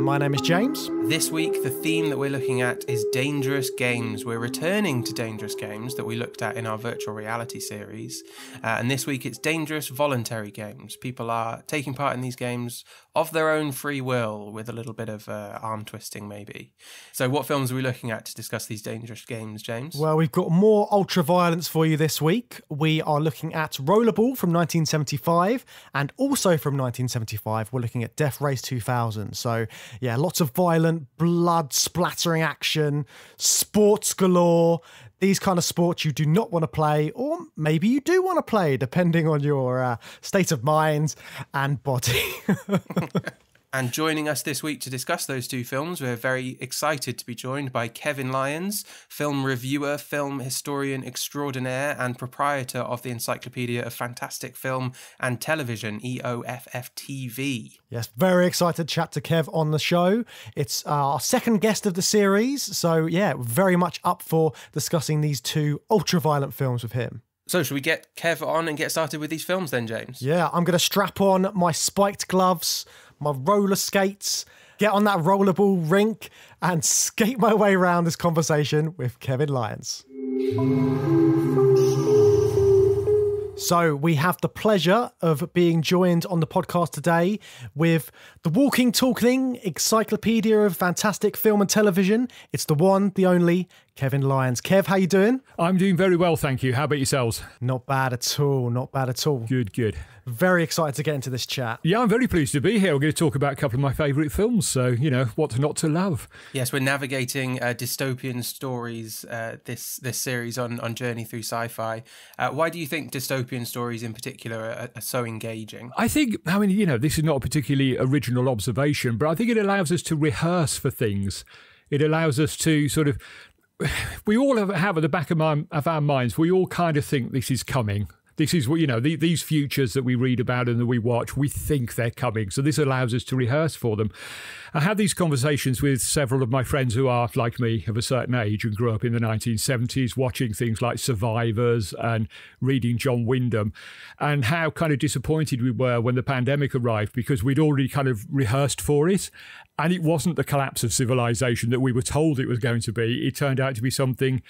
Uh, my name is James. This week, the theme that we're looking at is dangerous games. We're returning to dangerous games that we looked at in our virtual reality series. Uh, and this week, it's dangerous voluntary games. People are taking part in these games of their own free will with a little bit of uh, arm twisting, maybe. So, what films are we looking at to discuss these dangerous games, James? Well, we've got more ultra violence for you this week. We are looking at Rollerball from 1975 and also from 1975, we're looking at Death Race 2000. So, yeah, lots of violent, blood splattering action, sports galore. These kind of sports you do not want to play, or maybe you do want to play, depending on your uh, state of mind and body. And joining us this week to discuss those two films, we're very excited to be joined by Kevin Lyons, film reviewer, film historian extraordinaire, and proprietor of the Encyclopedia of Fantastic Film and Television, EOFFTV. Yes, very excited to chat to Kev on the show. It's our second guest of the series, so yeah, very much up for discussing these two ultra violent films with him. So, should we get Kev on and get started with these films then, James? Yeah, I'm going to strap on my spiked gloves my roller skates, get on that rollerball rink, and skate my way around this conversation with Kevin Lyons. So, we have the pleasure of being joined on the podcast today with the walking, talking encyclopedia of fantastic film and television. It's the one, the only Kevin Lyons. Kev, how you doing? I'm doing very well, thank you. How about yourselves? Not bad at all. Not bad at all. Good, good. Very excited to get into this chat. Yeah, I'm very pleased to be here. We're going to talk about a couple of my favourite films. So, you know, what's not to love? Yes, we're navigating uh, dystopian stories uh, this this series on, on Journey Through Sci Fi. Uh, why do you think dystopian stories in particular are, are so engaging? I think, I mean, you know, this is not a particularly original observation, but I think it allows us to rehearse for things. It allows us to sort of we all have, at the back of, my, of our minds, we all kind of think this is coming. This is what, you know, the, these futures that we read about and that we watch, we think they're coming. So this allows us to rehearse for them. I had these conversations with several of my friends who are, like me, of a certain age and grew up in the 1970s, watching things like Survivors and reading John Wyndham, and how kind of disappointed we were when the pandemic arrived because we'd already kind of rehearsed for it. And it wasn't the collapse of civilization that we were told it was going to be. It turned out to be something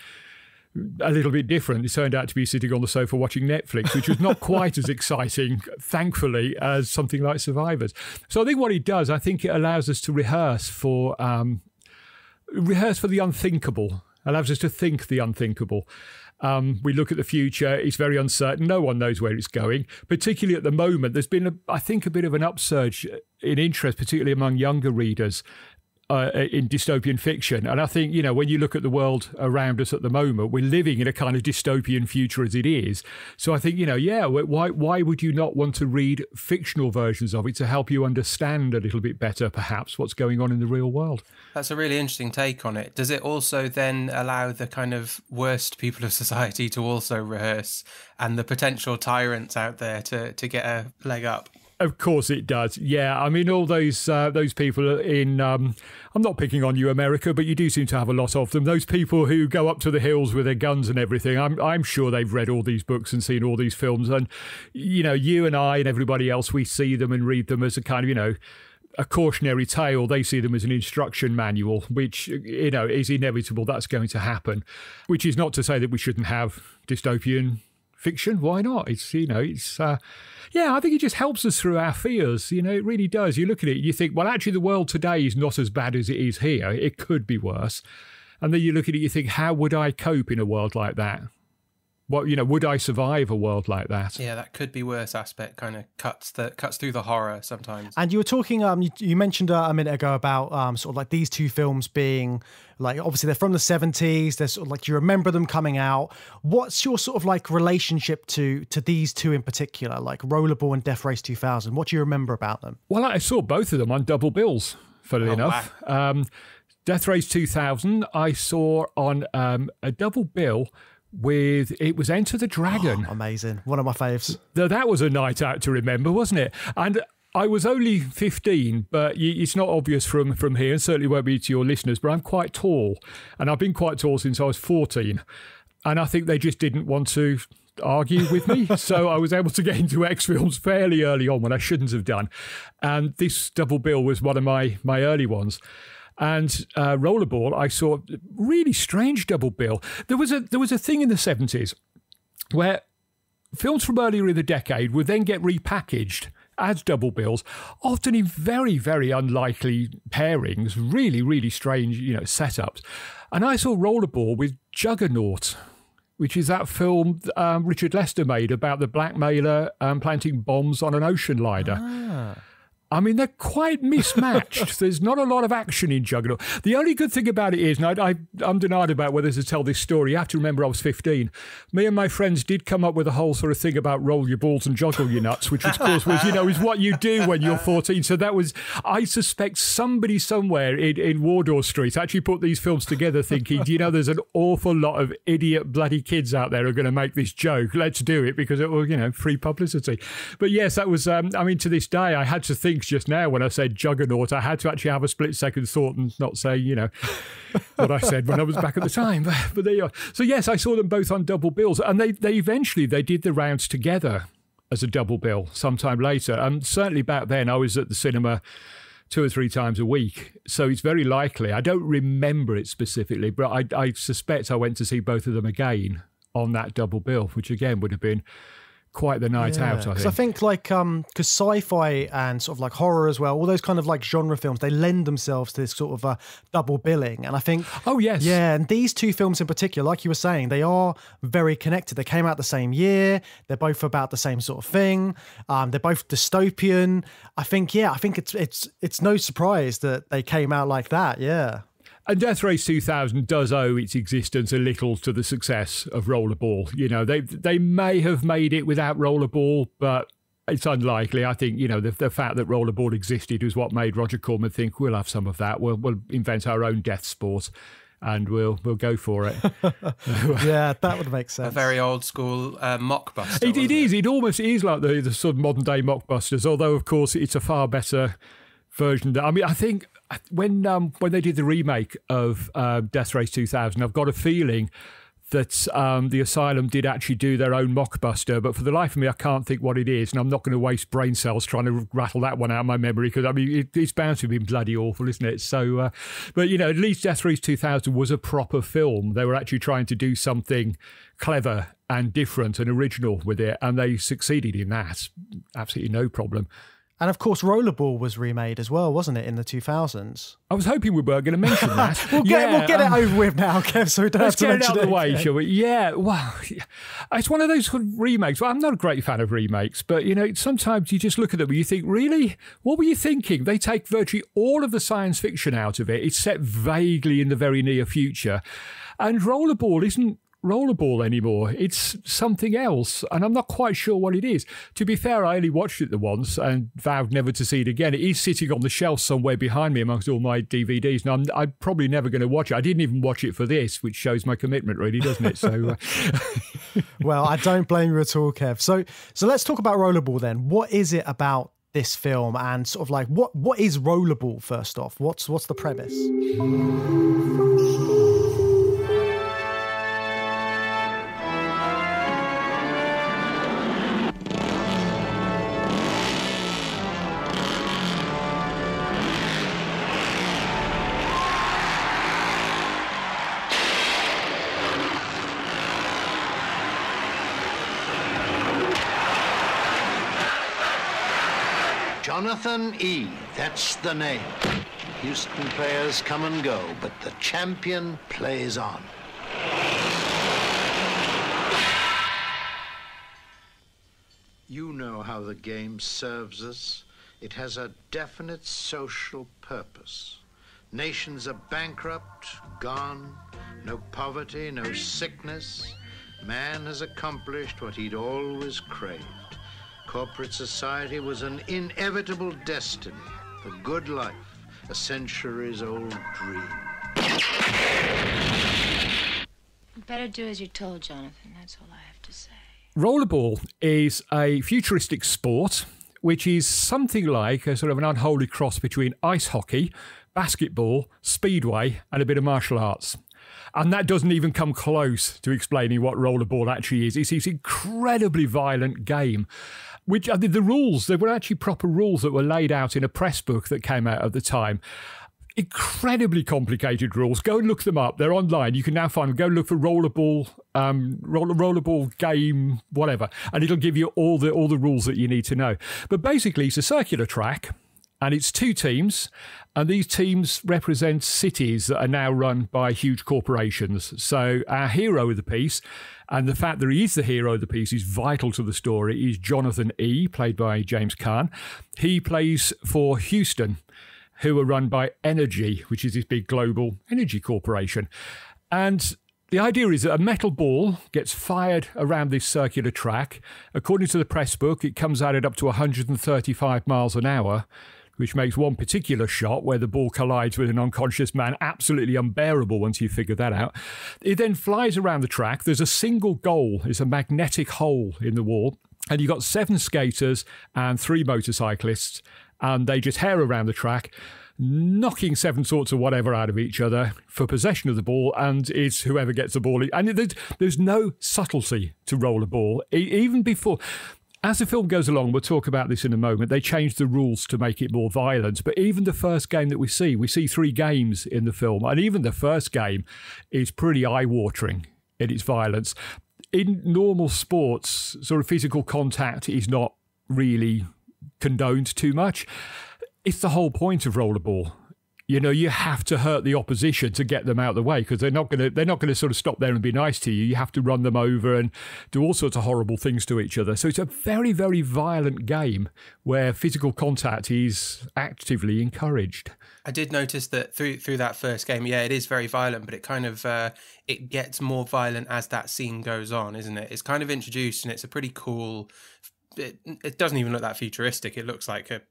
a little bit different. It turned out to be sitting on the sofa watching Netflix, which was not quite as exciting, thankfully, as something like Survivors. So I think what it does, I think it allows us to rehearse for um, rehearse for the unthinkable. Allows us to think the unthinkable. Um, we look at the future; it's very uncertain. No one knows where it's going. Particularly at the moment, there's been, a, I think, a bit of an upsurge in interest, particularly among younger readers, uh, in dystopian fiction. And I think, you know, when you look at the world around us at the moment, we're living in a kind of dystopian future as it is. So I think, you know, yeah, why, why would you not want to read fictional versions of it to help you understand a little bit better, perhaps, what's going on in the real world? That's a really interesting take on it. Does it also then allow the kind of worst people of society to also rehearse and the potential tyrants out there to, to get a leg up? Of course it does. Yeah, I mean all those uh, those people in. Um, I'm not picking on you, America, but you do seem to have a lot of them. Those people who go up to the hills with their guns and everything. I'm I'm sure they've read all these books and seen all these films, and you know, you and I and everybody else, we see them and read them as a kind of you know a cautionary tale. They see them as an instruction manual, which, you know, is inevitable. That's going to happen. Which is not to say that we shouldn't have dystopian fiction. Why not? It's, you know, it's, uh, yeah, I think it just helps us through our fears. You know, it really does. You look at it, you think, well, actually, the world today is not as bad as it is here. It could be worse. And then you look at it, you think, how would I cope in a world like that? What you know, would I survive a world like that? Yeah, that could be worse. Aspect kind of cuts the cuts through the horror sometimes. And you were talking, um, you, you mentioned uh, a minute ago about um, sort of like these two films being like obviously they're from the seventies. They're sort of like you remember them coming out. What's your sort of like relationship to to these two in particular, like Rollerball and Death Race two thousand? What do you remember about them? Well, I saw both of them on double bills. Funnily oh, enough. Wow. Um, Death Race 2000, I saw on um, a double bill with it was Enter the Dragon. Oh, amazing. One of my faves. That was a night out to remember, wasn't it? And I was only 15, but it's not obvious from, from here, and certainly won't be to your listeners, but I'm quite tall. And I've been quite tall since I was 14. And I think they just didn't want to argue with me. so I was able to get into X films fairly early on when I shouldn't have done. And this double bill was one of my, my early ones. And uh, Rollerball, I saw really strange double bill. There was a there was a thing in the seventies where films from earlier in the decade would then get repackaged as double bills, often in very, very unlikely pairings, really, really strange, you know, setups. And I saw Rollerball with Juggernaut, which is that film um, Richard Lester made about the blackmailer um, planting bombs on an ocean liner. Ah. I mean, they're quite mismatched. There's not a lot of action in Juggernaut. The only good thing about it is, and I, am denied about whether to tell this story. You have to remember I was 15. Me and my friends did come up with a whole sort of thing about roll your balls and juggle your nuts, which of course was, you know, is what you do when you're 14. So that was, I suspect somebody somewhere in, in Wardour Street actually put these films together thinking, you know, there's an awful lot of idiot bloody kids out there who are going to make this joke. Let's do it because it will, you know, free publicity. But yes, that was, um, I mean, to this day, I had to think just now when I said juggernaut. I had to actually have a split second thought and not say, you know, what I said when I was back at the time. But, but there you are. So yes, I saw them both on double bills, and they they eventually they did the rounds together as a double bill sometime later. And certainly back then, I was at the cinema two or three times a week. So it's very likely. I don't remember it specifically, but I, I suspect I went to see both of them again on that double bill, which again would have been quite the night yeah. out. I think. I think like um because sci-fi and sort of like horror as well, all those kind of like genre films, they lend themselves to this sort of uh, double billing. And I think oh yes, yeah, and these two films in particular, like you were saying, they are very connected. They came out the same year. They're both about the same sort of thing. Um, they're both dystopian. I think yeah, I think it's it's it's no surprise that they came out like that. Yeah. And Death Race 2000 does owe its existence a little to the success of Rollerball. You know, they they may have made it without Rollerball, but it's unlikely. I think you know the, the fact that Rollerball existed was what made Roger Corman think we'll have some of that. We'll we'll invent our own death sport and we'll we'll go for it. yeah, that would make sense. A very old school uh, mockbuster. It, it is. It almost is like the, the sort of modern day mockbusters, although of course it's a far better version. I mean, I think when um, when they did the remake of uh, Death Race 2000, I've got a feeling that um, the Asylum did actually do their own mockbuster, but for the life of me, I can't think what it is, and I'm not going to waste brain cells trying to rattle that one out of my memory because I mean it, it's bound to been bloody awful, isn't it? So, uh, but you know, at least Death Race 2000 was a proper film. They were actually trying to do something clever and different and original with it, and they succeeded in that. Absolutely no problem. And of course, Rollerball was remade as well, wasn't it, in the 2000s? I was hoping we were going to mention that. we'll, get, yeah, we'll get um, it over with now, Kev, so we don't have to get mention it out of the way, shall we? Yeah, well, it's one of those remakes. Well, I'm not a great fan of remakes, but, you know, sometimes you just look at them and you think, really? What were you thinking? They take virtually all of the science fiction out of it. It's set vaguely in the very near future. And Rollerball isn't rollerball anymore. It's something else, and I'm not quite sure what it is. To be fair, I only watched it the once and vowed never to see it again. It is sitting on the shelf somewhere behind me amongst all my DVDs, and I'm, I'm probably never going to watch it. I didn't even watch it for this, which shows my commitment, really, doesn't it? So, uh... well, I don't blame you at all, Kev. So, so let's talk about rollerball then. What is it about this film, and sort of like what what is rollerball? First off, what's what's the premise? E., that's the name. Houston players come and go, but the champion plays on. You know how the game serves us. It has a definite social purpose. Nations are bankrupt, gone, no poverty, no sickness. Man has accomplished what he'd always craved. Corporate society was an inevitable destiny, the good life, a centuries-old dream. Better do as you're told, Jonathan. That's all I have to say. Rollerball is a futuristic sport which is something like a sort of an unholy cross between ice hockey, basketball, speedway, and a bit of martial arts. And that doesn't even come close to explaining what rollerball actually is. It's this incredibly violent game which I mean, the rules, there were actually proper rules that were laid out in a press book that came out at the time. Incredibly complicated rules. Go and look them up. They're online. You can now find them. Go look for rollerball, um, roller, rollerball game, whatever, and it'll give you all the all the rules that you need to know. But basically, it's a circular track, and it's two teams, and these teams represent cities that are now run by huge corporations. So our hero of the piece, and the fact that he is the hero of the piece is vital to the story, is Jonathan E., played by James Caan. He plays for Houston, who are run by Energy, which is this big global energy corporation. And the idea is that a metal ball gets fired around this circular track. According to the press book, it comes out at up to 135 miles an hour which makes one particular shot where the ball collides with an unconscious man absolutely unbearable once you figure that out. It then flies around the track. There's a single goal, it's a magnetic hole in the wall. And you've got seven skaters and three motorcyclists, and they just hair around the track knocking seven sorts of whatever out of each other for possession of the ball, and it's whoever gets the ball. And there's, no subtlety to rollerball. Even before, as the film goes along, we'll talk about this in a moment. They change the rules to make it more violent. But even the first game that we see, we see three games in the film, and even the first game is pretty eye watering in its violence. In normal sports, sort of physical contact is not really condoned too much. It's the whole point of rollerball you know you have to hurt the opposition to get them out of the way because they're not going to they're not going to sort of stop there and be nice to you you have to run them over and do all sorts of horrible things to each other so it's a very very violent game where physical contact is actively encouraged I did notice that through through that first game, yeah, it is very violent, but it kind of uh, it gets more violent as that scene goes on, isn't it? It's kind of introduced, and it's a pretty cool. It, it doesn't even look that futuristic. It looks like a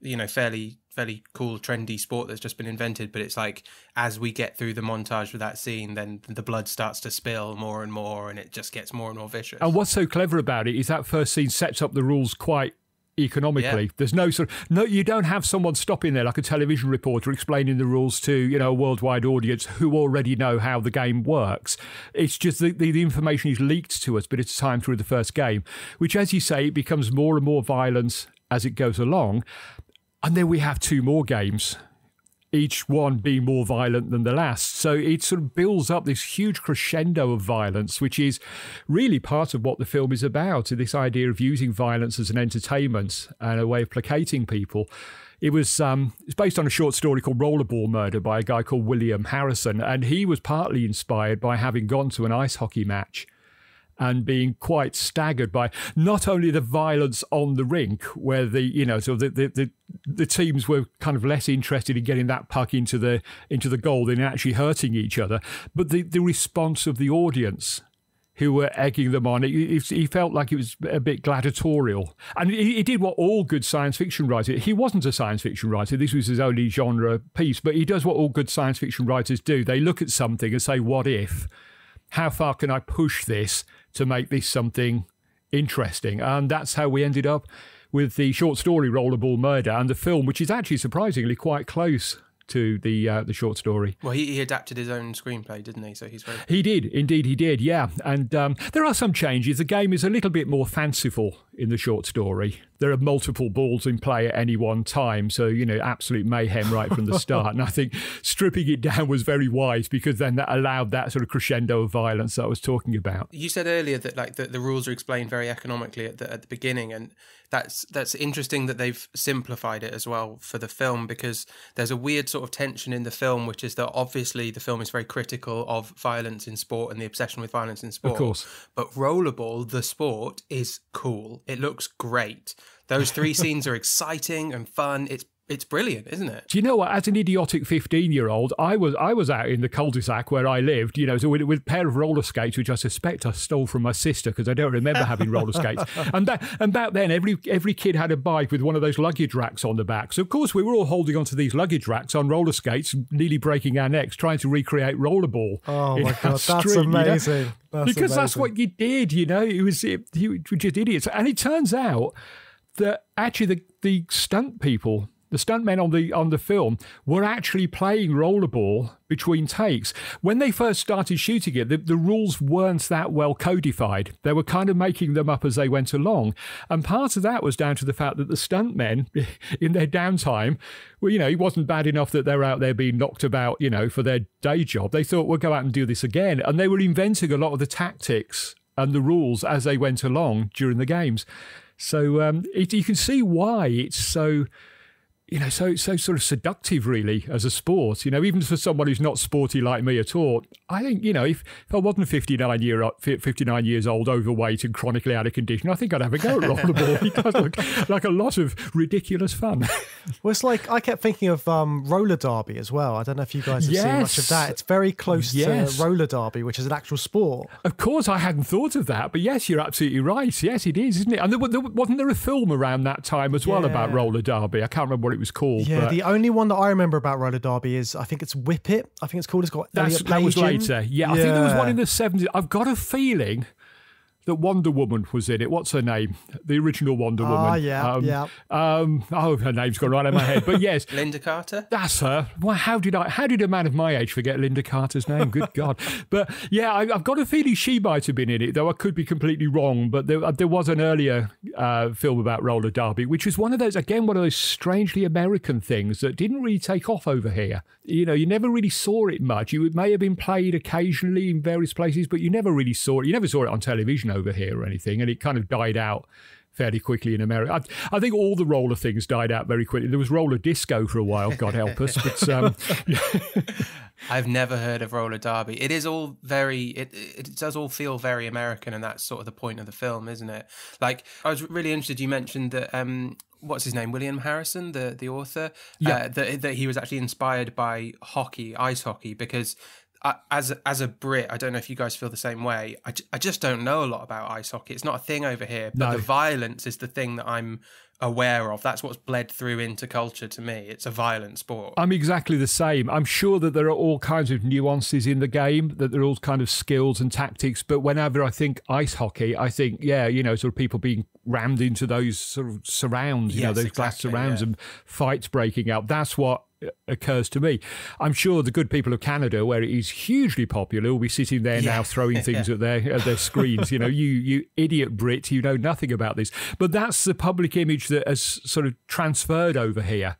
you know fairly fairly cool trendy sport that's just been invented but it's like as we get through the montage with that scene then the blood starts to spill more and more and it just gets more and more vicious and what's so clever about it is that first scene sets up the rules quite economically. Yeah. There's no sort of no you don't have someone stopping there like a television reporter explaining the rules to, you know, a worldwide audience who already know how the game works. It's just the, the, the information is leaked to us, but it's time through the first game, which as you say, becomes more and more violence as it goes along. And then we have two more games, each one being more violent than the last. So it sort of builds up this huge crescendo of violence, which is really part of what the film is about this idea of using violence as an entertainment and a way of placating people. It was um, it's based on a short story called Rollerball Murder by a guy called William Harrison, and he was partly inspired by having gone to an ice hockey match and being quite staggered by not only the violence on the rink, where the you know so the, the the, the teams were kind of less interested in getting that puck into the into the goal than actually hurting each other, but the the response of the audience who were egging them on. He, felt like it was a bit gladiatorial. And he, he, did what all good science fiction writers, he wasn't a science fiction writer, this was his only genre piece, but he does what all good science fiction writers do. They look at something and say, what if? How far can I push this to make this something interesting. And that's how we ended up with the short story Rollerball Murder and the film, which is actually surprisingly quite close to the uh, the short story. Well, he, he, adapted his own screenplay, didn't he? So he's very. He did, indeed, he did. Yeah, and um, there are some changes. The game is a little bit more fanciful in the short story. There are multiple balls in play at any one time, so you know, absolute mayhem right from the start. and I think stripping it down was very wise because then that allowed that sort of crescendo of violence that I was talking about. You said earlier that like the, the rules are explained very economically at the at the beginning, and that's that's interesting that they've simplified it as well for the film because there's a weird sort of tension in the film, which is that obviously the film is very critical of violence in sport and the obsession with violence in sport. Of course. But rollerball, the sport, is cool. It looks great. Those three scenes are exciting and fun. It's it's brilliant, isn't it? Do you know what? As an idiotic fifteen-year-old, I was I was out in the cul-de-sac where I lived. You know, so with, with a pair of roller skates, which I suspect I stole from my sister because I don't remember having roller skates. And that and back then, every every kid had a bike with one of those luggage racks on the back. So of course, we were all holding onto these luggage racks on roller skates, nearly breaking our necks, trying to recreate rollerball. Oh my god, that's amazing! You know? that's because amazing. that's what you did. You know, it was it, you were just idiots. And it turns out that actually the the stunt people the stuntmen on the on the film were actually playing rollerball between takes. When they first started shooting it, the, the rules weren't that well codified. They were kind of making them up as they went along. And part of that was down to the fact that the stuntmen, in their downtime, well, you know, it wasn't bad enough that they're out there being knocked about, you know, for their day job. They thought, we'll go out and do this again. And they were inventing a lot of the tactics and the rules as they went along during the games. So um, it, you can see why it's so you know, so so sort of seductive, really, as a sport. You know, even for someone who's not sporty like me at all, I think you know, if, if I wasn't fifty nine year fifty nine years old, overweight, and chronically out of condition, I think I'd have a go at rollerball. it does look like a lot of ridiculous fun. well, it's like I kept thinking of um, roller derby as well. I don't know if you guys have yes. seen much of that. It's very close yes. to roller derby, which is an actual sport. Of course, I hadn't thought of that, but yes, you're absolutely right. Yes, it is, isn't it? And there, there wasn't there a film around that time as well yeah. about roller derby. I can't remember what it was called. Yeah, the only one that I remember about roller derby is I think it's Whip It. I think it's called. It's got That's, that was later. Yeah, I think there was one in the seventies. I've got a feeling that Wonder Woman was in it. What's her name? The original Wonder Woman. Ah, yeah, um, yeah. Um, oh, her name's gone right in my head. But yes, Lynda Carter. That's her. Why? How did I? How did a man of my age forget Lynda Carter's name? Good God! But yeah, I, have got a feeling she might have been in it, though I could be completely wrong. But there, there was an earlier uh, film about roller derby, which was one of those again, one of those strangely American things that didn't really take off over here. You know, you never really saw it much. You, it may have been played occasionally in various places, but you never really saw it. You never saw it on television over here or anything and it kind of died out fairly quickly in America. I, I, think all the roller things died out very quickly. There was roller disco for a while, God help us. But um, I've never heard of roller derby. It is all very. It it does all feel very American, and that's sort of the point of the film, isn't it? Like I was really interested. You mentioned that. Um, what's his name? William Harrison, the the author. Yeah. Uh, that that he was actually inspired by hockey, ice hockey, because as as a Brit, I don't know if you guys feel the same way. I, I just don't know a lot about ice hockey. It's not a thing over here, but no. the violence is the thing that I'm aware of. That's what's bled through into culture to me. It's a violent sport. I'm exactly the same. I'm sure that there are all kinds of nuances in the game, that there are all kind of skills and tactics. But whenever I think ice hockey, I think, yeah, you know, sort of people being rammed into those sort of surrounds, you yes, know, those exactly, glass surrounds yeah. and fights breaking out. That's what Uh, occurs to me. I'm sure the good people of Canada, where it is hugely popular, will be sitting there yeah. now throwing things at their at their screens. you know, you you idiot Brit, you know nothing about this. But that's the public image that has sort of transferred over here.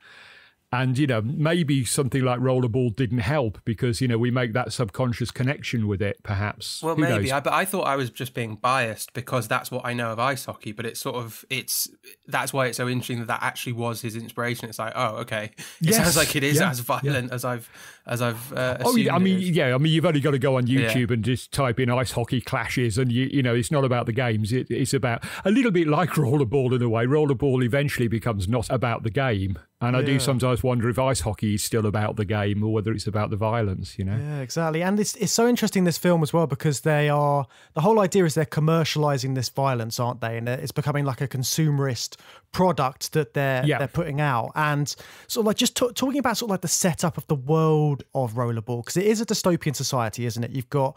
And, you know, maybe something like rollerball didn't help because, you know, we make that subconscious connection with it, perhaps. Well, Who maybe. I, but I thought I was just being biased because that's what I know of ice hockey. But it's sort of, it's, that's why it's so interesting that that actually was his inspiration. It's like, oh, okay. It yes. sounds like it is yeah. as violent yeah. as I've, as I've, uh, Oh, yeah. I mean, yeah. I mean, you've only got to go on YouTube yeah. and just type in ice hockey clashes. And, you, you know, it's not about the games. It, it's about a little bit like rollerball in a way. Rollerball eventually becomes not about the game and I do sometimes wonder if ice hockey is still about the game or whether it's about the violence, you know? Yeah, exactly. And it's, it's so interesting, this film as well, because they are, the whole idea is they're commercializing this violence, aren't they? And it's becoming like a consumerist product that they're, yeah. they're putting out. And sort of like just t- talking about sort of like the setup of the world of Rollerball, because it is a dystopian society, isn't it? You've got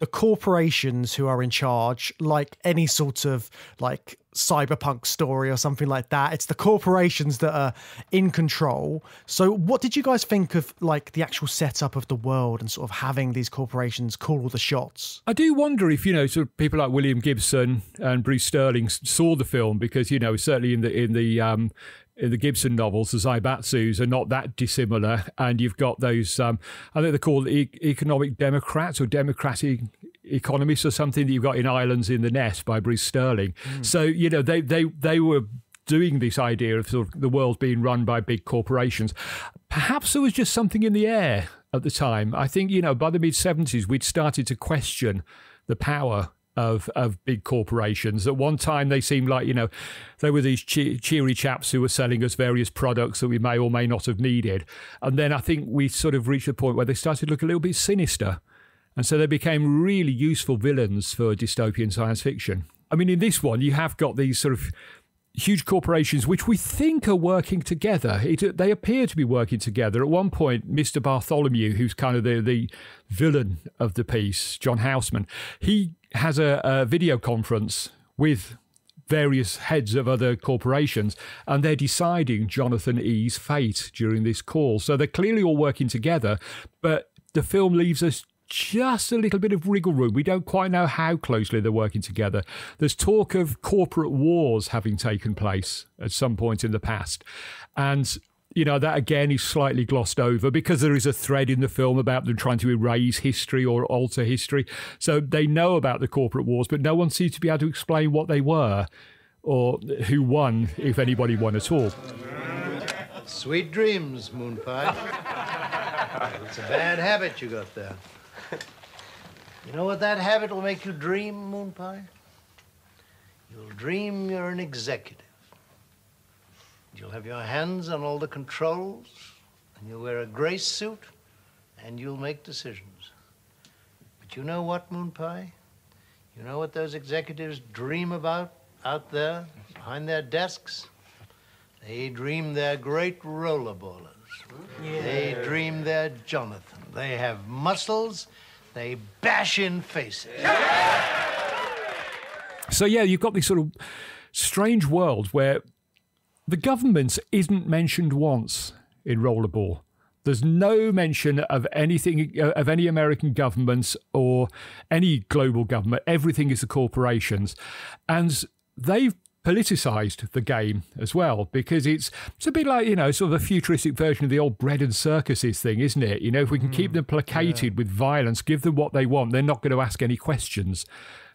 the corporations who are in charge, like any sort of like cyberpunk story or something like that. It's the corporations that are in control. So, what did you guys think of like the actual setup of the world and sort of having these corporations call all the shots? I do wonder if you know, sort of people like William Gibson and Bruce Sterling saw the film because you know, certainly in the in the um, in the Gibson novels, the Zaibatsus are not that dissimilar, and you've got those. Um, I think they're called e- economic democrats or democratic economists or something that you've got in Islands in the Net by Bruce Sterling. Mm. So you know they they they were doing this idea of sort of the world being run by big corporations. Perhaps there was just something in the air at the time. I think you know by the mid seventies we'd started to question the power of of big corporations. At one time, they seemed like you know they were these che- cheery chaps who were selling us various products that we may or may not have needed. And then I think we sort of reached a point where they started to look a little bit sinister, and so they became really useful villains for dystopian science fiction. I mean, in this one, you have got these sort of huge corporations which we think are working together. It, uh, they appear to be working together. At one point, Mr. Bartholomew, who's kind of the, the villain of the piece, John Houseman, he has a, a video conference with various heads of other corporations, and they're deciding Jonathan E's fate during this call. So they're clearly all working together, but the film leaves us just a little bit of wriggle room. We don't quite know how closely they're working together. There's talk of corporate wars having taken place at some point in the past. And you know, that again is slightly glossed over because there is a thread in the film about them trying to erase history or alter history. So they know about the corporate wars, but no one seems to be able to explain what they were or who won, if anybody won at all. Sweet dreams, Moon Pie. it's a bad habit you got there. You know what that habit will make you dream, Moon Pie? You'll dream you're an executive. You'll have your hands on all the controls, and you'll wear a gray suit, and you'll make decisions. But you know what, Moon Pie? You know what those executives dream about out there behind their desks? They dream their great rollerballers. Yeah. They dream their Jonathan. They have muscles. They bash in faces. So yeah, you've got this sort of strange world where the government isn't mentioned once in Rollerball. There's no mention of anything uh, of any American governments or any global government. Everything is the corporations, and they've politicized the game as well because it's it's a bit like you know sort of a futuristic version of the old bread and circuses thing isn't it? You know if we can mm, keep them placated yeah. with violence give them what they want they're not going to ask any questions.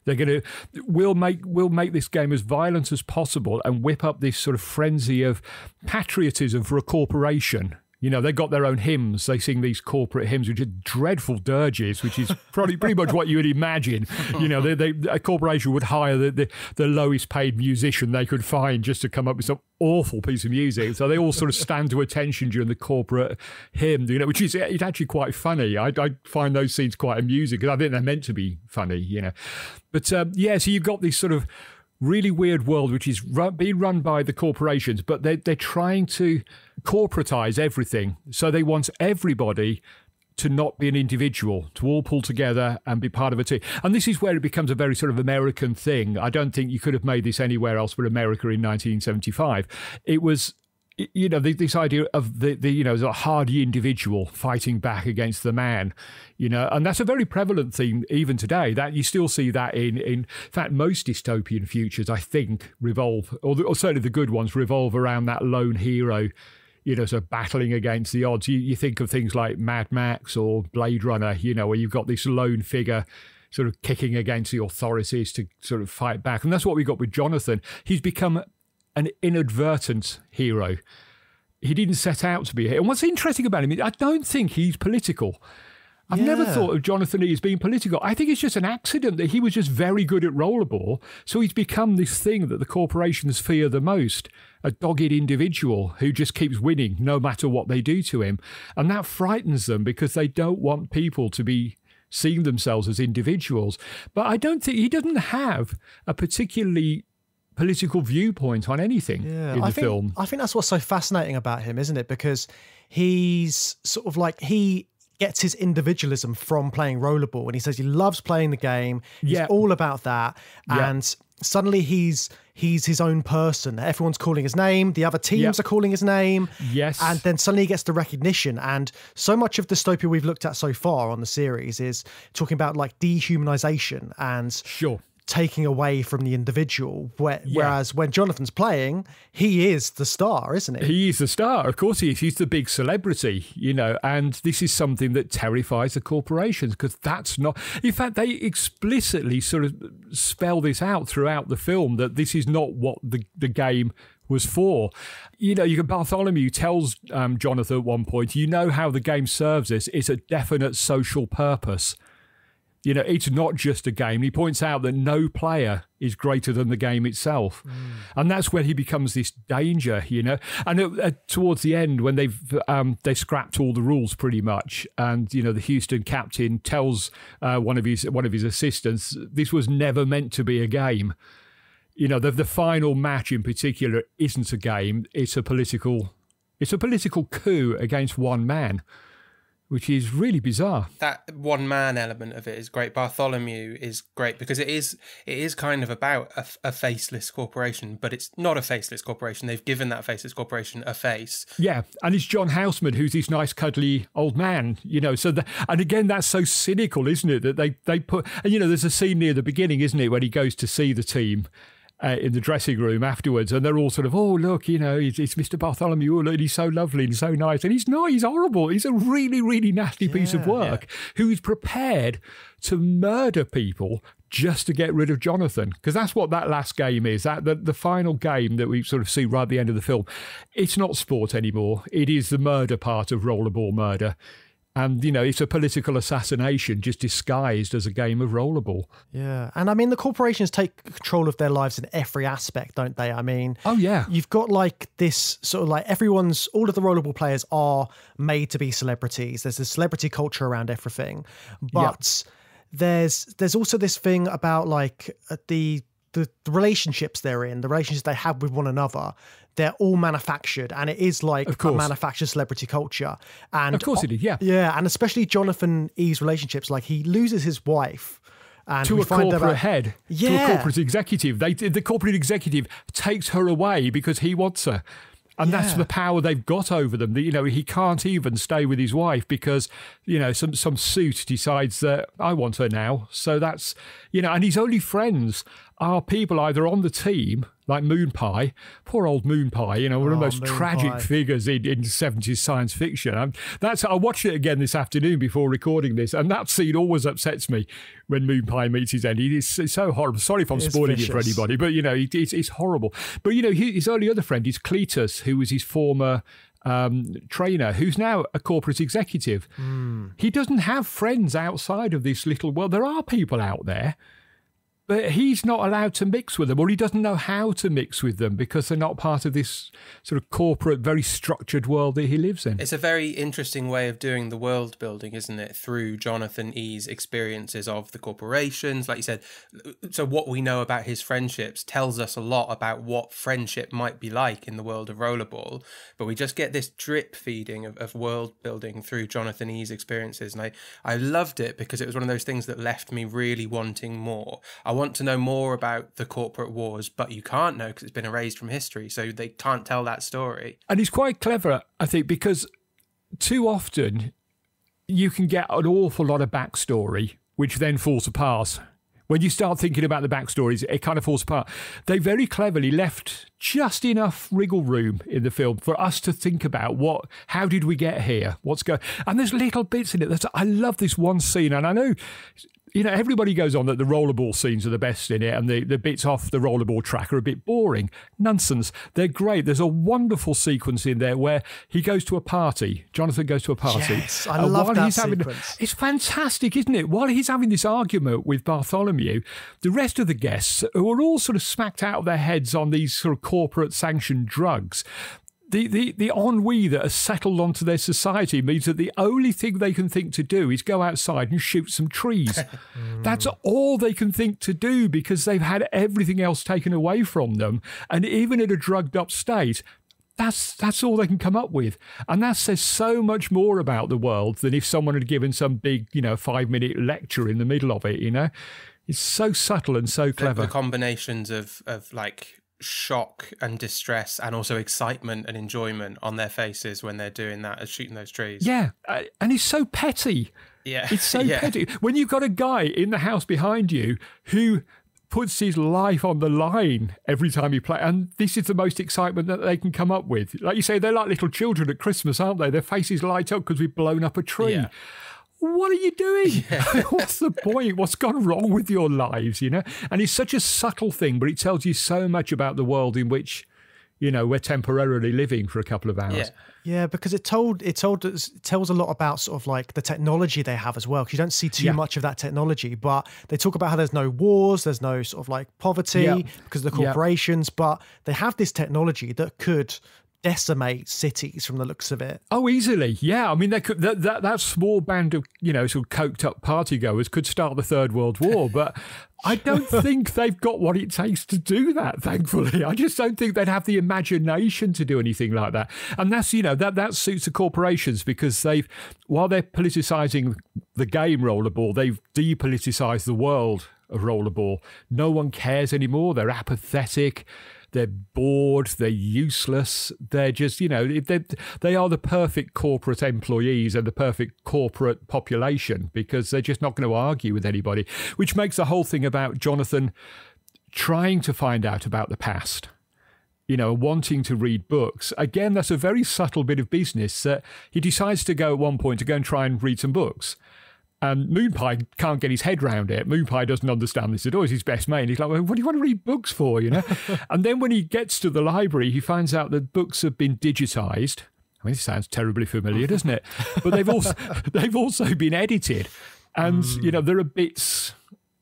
They're going to we'll make we'll make this game as violent as possible and whip up this sort of frenzy of patriotism for a corporation you know, they've got their own hymns. They sing these corporate hymns, which are dreadful dirges, which is probably pretty much what you would imagine. You know, they, they, a corporation would hire the, the, the, lowest paid musician they could find just to come up with some awful piece of music. So they all sort of stand to attention during the corporate hymn, you know, which is it's actually quite funny. I, I find those scenes quite amusing because I think they're meant to be funny, you know. But um, yeah, so you've got this sort of really weird world which is run, being run by the corporations, but they're, they're trying to corporatize everything. So they want everybody to not be an individual, to all pull together and be part of a team. And this is where it becomes a very sort of American thing. I don't think you could have made this anywhere else but America in 1975. It was you know this idea of the, the you know the hardy individual fighting back against the man you know and that's a very prevalent theme even today that you still see that in in fact most dystopian futures i think revolve or, the, or certainly the good ones revolve around that lone hero you know, sort of battling against the odds. You, you think of things like Mad Max or Blade Runner, you know, where you've got this lone figure sort of kicking against the authorities to sort of fight back. And that's what we got with Jonathan. He's become an inadvertent hero. He didn't set out to be here. And what's interesting about him, I don't think he's political. I've yeah. never thought of Jonathan E as being political. I think it's just an accident that he was just very good at rollerball. So he's become this thing that the corporations fear the most a dogged individual who just keeps winning no matter what they do to him. And that frightens them because they don't want people to be seeing themselves as individuals. But I don't think he doesn't have a particularly political viewpoint on anything yeah, in the I think, film. I think that's what's so fascinating about him, isn't it? Because he's sort of like he gets his individualism from playing rollerball and he says he loves playing the game he's yeah. all about that yeah. and suddenly he's he's his own person everyone's calling his name the other teams yep. are calling his name yes and then suddenly he gets the recognition and so much of dystopia we've looked at so far on the series is talking about like dehumanization and sure taking away from the individual. Where, yeah. Whereas when Jonathan's playing, he is the star, isn't he? He is the star. Of course he is. He's the big celebrity, you know, and this is something that terrifies the corporations because that's not. In fact, they explicitly sort of spell this out throughout the film that this is not what the, the game was for. You know, you can, Bartholomew tells um, Jonathan at one point, you know how the game serves us. It's a definite social purpose. You know, it's not just a game. He points out that no player is greater than the game itself, mm. and that's when he becomes this danger. You know, and uh, towards the end, when they've um, they scrapped all the rules pretty much, and you know the Houston captain tells uh, one of his one of his assistants, "This was never meant to be a game." You know, the the final match in particular isn't a game; it's a political it's a political coup against one man which is really bizarre. that one man element of it is great. Bartholomew is great because it is it is kind of about a, a faceless corporation, but it's not a faceless corporation. They've given that faceless corporation a face. Yeah, and it's John Houseman who's this nice, cuddly old man, you know. So, the, and again, that's so cynical, isn't it? That they they put, and you know, there's a scene near the beginning, isn't it, when he goes to see the team. Uh, in the dressing room afterwards, and they're all sort of, oh look, you know, it's, it's Mr. Bartholomew, look, he's so lovely and so nice, and he's not, he's horrible, he's a really, really nasty piece of Yeah. work who's prepared to murder people just to get rid of Jonathan. Because that's what that last game is. That the, the final game that we sort of see right at the end of the film. It's not sport anymore. It is the murder part of rollerball murder. And, you know, it's a political assassination just disguised as a game of rollerball. Yeah. And I mean, the corporations take control of their lives in every aspect, don't they? I mean, Oh, yeah. you've got like this sort of like everyone's, all of the rollerball players are made to be celebrities. There's a celebrity culture around everything. But there's, there's also this thing about like uh, the, the, the relationships they're in, the relationships they have with one another, they're all manufactured, and it is like Of a manufactured celebrity culture. And Of course it is, yeah. yeah, and especially Jonathan E's relationships, like he loses his wife, and to a corporate head, to a corporate executive. They, the corporate executive takes her away because he wants her. And that's the power they've got over them. That you know, he can't even stay with his wife because, you know, some, some suit decides that I want her now. So that's, you know, and his only friends are people either on the team, like Moon Pie, poor old Moon Pie, you know, one of the Oh, most Moon tragic Pie. figures in, in 70s science fiction. And that's I watched it again this afternoon before recording this, and that scene always upsets me when Moon Pie meets his end. It is it's so horrible. Sorry if I'm spoiling it for anybody, but you know, it, it's, it's horrible. But you know, he- his only other friend is Cletus, who was his former um, trainer, who's now a corporate executive. Hmm. He doesn't have friends outside of this little world. There are people out there. But he's not allowed to mix with them, or he doesn't know how to mix with them because they're not part of this sort of corporate, very structured world that he lives in. It's a very interesting way of doing the world building, isn't it? Through Jonathan E's experiences of the corporations, like you said. So, what we know about his friendships tells us a lot about what friendship might be like in the world of rollerball. But we just get this drip feeding of, of world building through Jonathan E's experiences. And I, I loved it because it was one of those things that left me really wanting more. Want to know more about the corporate wars, but you can't know because it's been erased from history. So, they can't tell that story. And he's quite clever, I think, because too often you can get an awful lot of backstory, which then falls apart. When you start thinking about the backstories, it kind of falls apart. They very cleverly left just enough wriggle room in the film for us to think about what, how did we get here? What's going? And there's little bits in it. That's, I love this one scene, and I know you know, everybody goes on that the rollerball scenes are the best in it, and the, the bits off the rollerball track are a bit boring. Nonsense. They're great. There's a wonderful sequence in there where he goes to a party. Jonathan goes to a party. Yes, I and love that he's having- sequence. it's fantastic, isn't it? While he's having this argument with Bartholomew, the rest of the guests, who are all sort of smacked out of their heads on these sort of corporate sanctioned drugs, the, the, the ennui that has settled onto their society means that the only thing they can think to do is go outside and shoot some trees. Mm. That's mm. all they can think to do because they've had everything else taken away from them. And even in a drugged up state, that's that's all they can come up with. And that says so much more about the world than if someone had given some big, you know, five minute lecture in the middle of it, you know? It's so subtle and so the, clever. the combinations of of like shock and distress and also excitement and enjoyment on their faces when they're doing that as shooting those trees. yeah. uh, And it's so petty. Yeah. It's so Yeah. petty. When you've got a guy in the house behind you who puts his life on the line every time he plays, and this is the most excitement that they can come up with. Like you say, they're like little children at Christmas, aren't they? Their faces light up because we've blown up a tree. Yeah. What are you doing? What's the point? What's gone wrong with your lives? You know, and it's such a subtle thing, but it tells you so much about the world in which, you know, we're temporarily living for a couple of hours. Yeah. Yeah, because it told it told it tells a lot about sort of like the technology they have as well. Because you don't see too Yeah. much of that technology, but they talk about how there's no wars, there's no sort of like poverty Yeah. because of the Yeah. corporations, but they have this technology that could decimate cities from the looks of it. Oh, easily, yeah. I mean, they could that that, that small band of you know sort of coked up party goers could start the Third World War, but I don't think they've got what it takes to do that. Thankfully, I just don't think they'd have the imagination to do anything like that. And that's you know that that suits the corporations because they've while they're politicizing the game rollerball, they've depoliticized the world of rollerball. No one cares anymore. They're apathetic they're bored, they're useless, they're just, you know, they they are the perfect corporate employees and the perfect corporate population because they're just not going to argue with anybody, which makes the whole thing about Jonathan trying to find out about the past. You know, wanting to read books. Again, that's a very subtle bit of business that he decides to go at one point to go and try and read some books. And Moonpie can't get his head round it. Moonpie doesn't understand this at all. He's his best mate. He's like, well, what do you want to read books for, you know? and then when he gets to the library, he finds out that books have been digitized. I mean, it sounds terribly familiar, doesn't it? But they've also they've also been edited, and mm. you know there are bits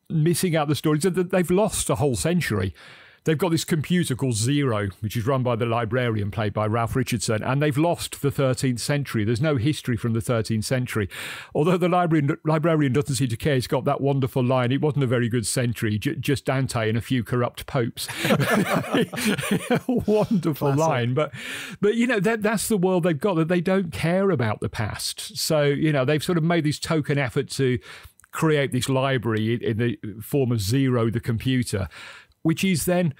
missing out the stories that they've lost a whole century they've got this computer called Zero, which is run by the librarian played by Ralph Richardson, and they've lost the 13th century. There's no history from the 13th century. Although the librarian, librarian doesn't seem to care, he's got that wonderful line it wasn't a very good century, j- just Dante and a few corrupt popes. wonderful Classic. line. But, but you know, that, that's the world they've got, that they don't care about the past. So, you know, they've sort of made this token effort to create this library in the form of Zero, the computer which is then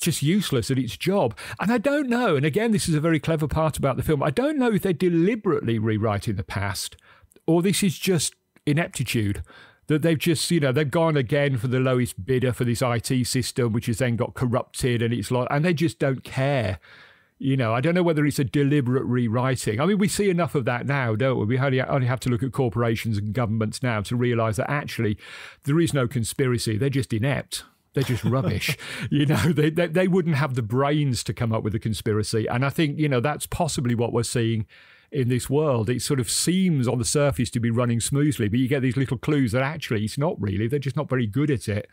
just useless at its job. And I don't know, and again, this is a very clever part about the film, I don't know if they're deliberately rewriting the past or this is just ineptitude. That they've just, you know, they've gone again for the lowest bidder for this IT system, which has then got corrupted, and it's like, and they just don't care. You know, I don't know whether it's a deliberate rewriting. I mean, we see enough of that now, don't we? We only, only have to look at corporations and governments now to realise that actually there is no conspiracy. They're just inept. They're just rubbish. you know, they, they, they wouldn't have the brains to come up with a conspiracy. And I think, you know, that's possibly what we're seeing in this world. It sort of seems on the surface to be running smoothly, but you get these little clues that actually it's not really. They're just not very good at it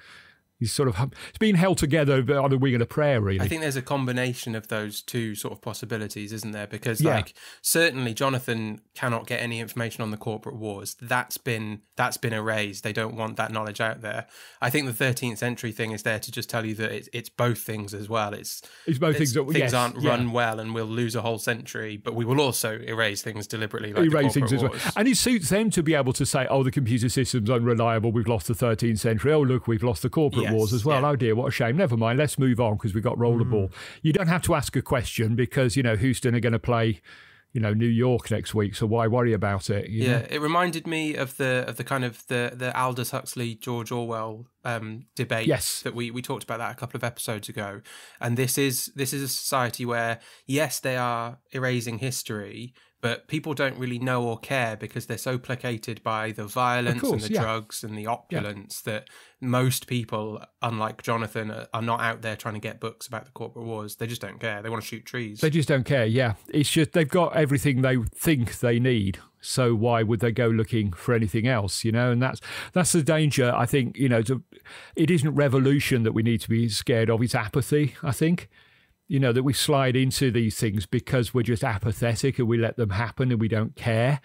he's sort of it's being held together on the wing of a prayer really. I think there's a combination of those two sort of possibilities isn't there? Because yeah. like certainly jonathan cannot get any information on the corporate wars. That's been that's been erased. They don't want that knowledge out there. I think the 13th century thing is there to just tell you that it's, it's both things as well. It's it's both it's, things that, things yes, aren't yeah. run well and we'll lose a whole century but we will also erase things deliberately like erase things as well. and it suits them to be able to say oh the computer system's unreliable. We've lost the 13th century. Oh look we've lost the corporate yes wars as well. Yeah. Oh dear, what a shame. Never mind. Let's move on because we got rollerball. Mm. You don't have to ask a question because you know Houston are going to play you know New York next week, so why worry about it? yeah, know? it reminded me of the of the kind of the the Aldous Huxley George Orwell um, debate. Yes, that we we talked about that a couple of episodes ago, and this is this is a society where yes, they are erasing history, but people don't really know or care because they're so placated by the violence course, and the yeah. drugs and the opulence yeah. that most people, unlike Jonathan, are not out there trying to get books about the corporate wars. They just don't care. They want to shoot trees. They just don't care. Yeah, it's just they've got everything they think they need. So why would they go looking for anything else? You know, and that's that's the danger. I think you know, to, it isn't revolution that we need to be scared of. It's apathy. I think you know, that we slide into these things because we're just apathetic and we let them happen and we don't care.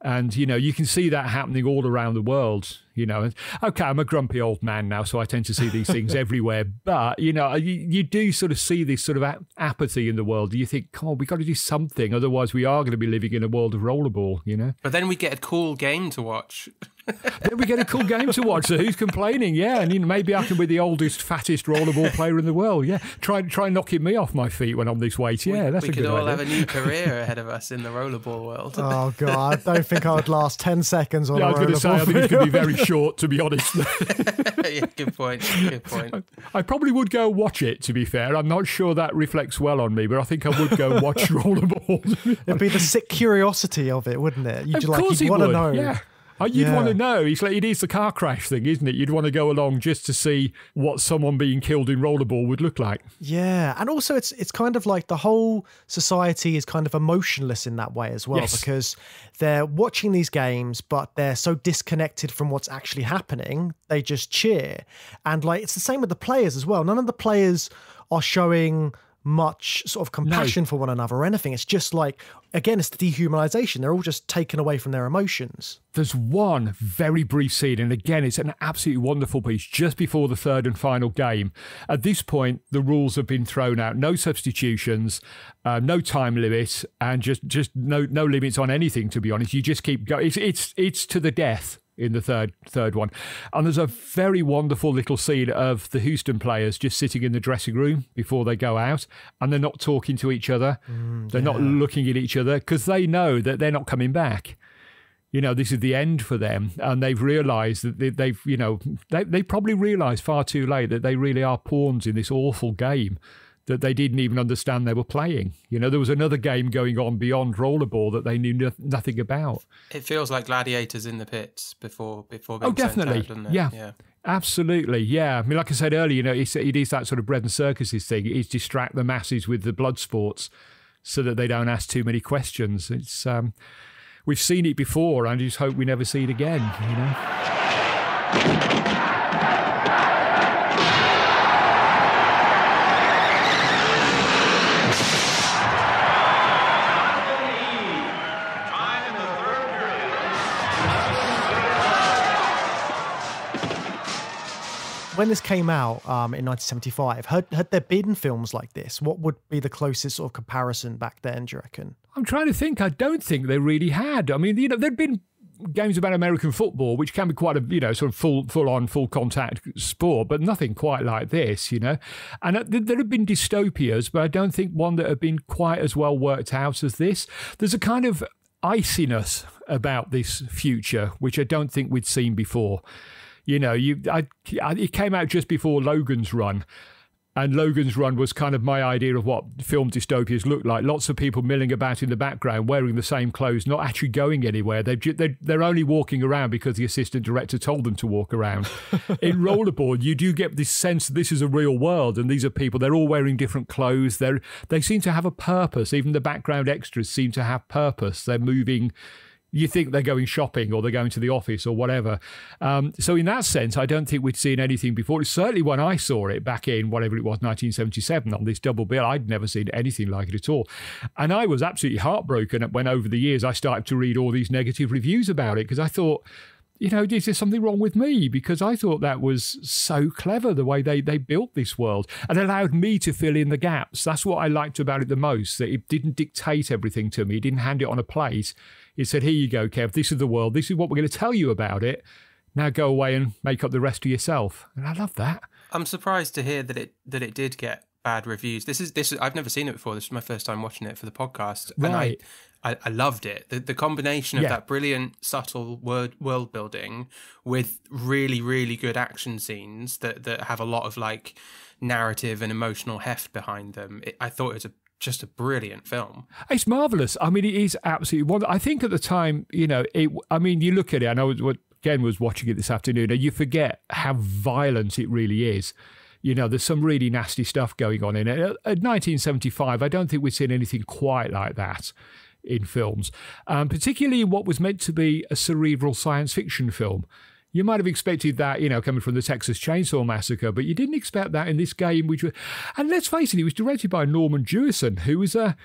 And, you know, you can see that happening all around the world, you know. Okay, I'm a grumpy old man now, so I tend to see these things everywhere. But, you know, you, you do sort of see this sort of a- apathy in the world. Do you think, come on, we've got to do something. Otherwise, we are going to be living in a world of rollerball, you know. But then we get a cool game to watch. then we get a cool game to watch. So who's complaining? Yeah, and you know, maybe I can be the oldest, fattest rollerball player in the world. Yeah, try try knocking me off my feet when I'm this weight. Yeah, we, that's we a good idea. We could all have a new career ahead of us in the rollerball world. Oh god, I don't think I would last ten seconds on. Yeah, I was going to say I think it's going to be very short, to be honest. yeah, good point. Good point. I, I, probably would go watch it. To be fair, I'm not sure that reflects well on me, but I think I would go watch rollerball. It'd be the sick curiosity of it, wouldn't it? You'd of like you'd want to know. Yeah. Oh, you'd yeah. want to know. It's like it is the car crash thing, isn't it? You'd want to go along just to see what someone being killed in rollerball would look like. Yeah, and also it's it's kind of like the whole society is kind of emotionless in that way as well yes. because they're watching these games, but they're so disconnected from what's actually happening. They just cheer, and like it's the same with the players as well. None of the players are showing much sort of compassion for one another or anything. It's just like, again, it's the dehumanization. They're all just taken away from their emotions. There's one very brief scene, and again, it's an absolutely wonderful piece just before the third and final game. At this point, the rules have been thrown out: no substitutions, uh, no time limit, and just just no no limits on anything. To be honest, you just keep going. It's it's it's to the death in the third third one. And there's a very wonderful little scene of the Houston players just sitting in the dressing room before they go out, and they're not talking to each other. Mm, they're yeah. not looking at each other because they know that they're not coming back. You know, this is the end for them, and they've realised that they've, you know, they they probably realised far too late that they really are pawns in this awful game that they didn't even understand they were playing. You know, there was another game going on beyond rollerball that they knew no- nothing about. It feels like gladiators in the pits before before being oh, definitely, out, yeah. yeah. Absolutely, yeah. I mean, like I said earlier, you know, it's, it is that sort of bread and circuses thing. It is distract the masses with the blood sports so that they don't ask too many questions. It's um, we've seen it before, and I just hope we never see it again. You know. When this came out um, in 1975, had, had there been films like this? What would be the closest sort of comparison back then, do you reckon? I'm trying to think. I don't think they really had. I mean, you know, there'd been games about American football, which can be quite a you know sort of full full on full contact sport, but nothing quite like this, you know. And uh, there have been dystopias, but I don't think one that have been quite as well worked out as this. There's a kind of iciness about this future, which I don't think we'd seen before. You know, you I, I, it came out just before Logan's Run. And Logan's Run was kind of my idea of what film dystopias look like. Lots of people milling about in the background, wearing the same clothes, not actually going anywhere. They're, they're, they're only walking around because the assistant director told them to walk around. in Rollerball, you do get this sense that this is a real world and these are people, they're all wearing different clothes. They're, they seem to have a purpose. Even the background extras seem to have purpose. They're moving you think they're going shopping or they're going to the office or whatever. Um, so in that sense, I don't think we'd seen anything before. Certainly when I saw it back in whatever it was, 1977 on this double bill, I'd never seen anything like it at all. And I was absolutely heartbroken when over the years I started to read all these negative reviews about it because I thought, you know, is there something wrong with me? Because I thought that was so clever the way they, they built this world and allowed me to fill in the gaps. That's what I liked about it the most, that it didn't dictate everything to me. It didn't hand it on a plate. He said, Here you go, Kev. This is the world. This is what we're going to tell you about it. Now go away and make up the rest of yourself. And I love that. I'm surprised to hear that it that it did get bad reviews. This is this is, I've never seen it before. This is my first time watching it for the podcast. Right. And I, I, I loved it. The, the combination of yeah. that brilliant, subtle word, world building with really, really good action scenes that, that have a lot of like narrative and emotional heft behind them. It, I thought it was a just a brilliant film. It's marvelous. I mean, it is absolutely wonderful. I think at the time, you know, it. I mean, you look at it. And I know again was watching it this afternoon, and you forget how violent it really is. You know, there's some really nasty stuff going on in it. At 1975, I don't think we've seen anything quite like that in films, um, particularly what was meant to be a cerebral science fiction film. You might have expected that, you know, coming from the Texas Chainsaw Massacre, but you didn't expect that in this game, which was, and let's face it, it was directed by Norman Jewison, who was a,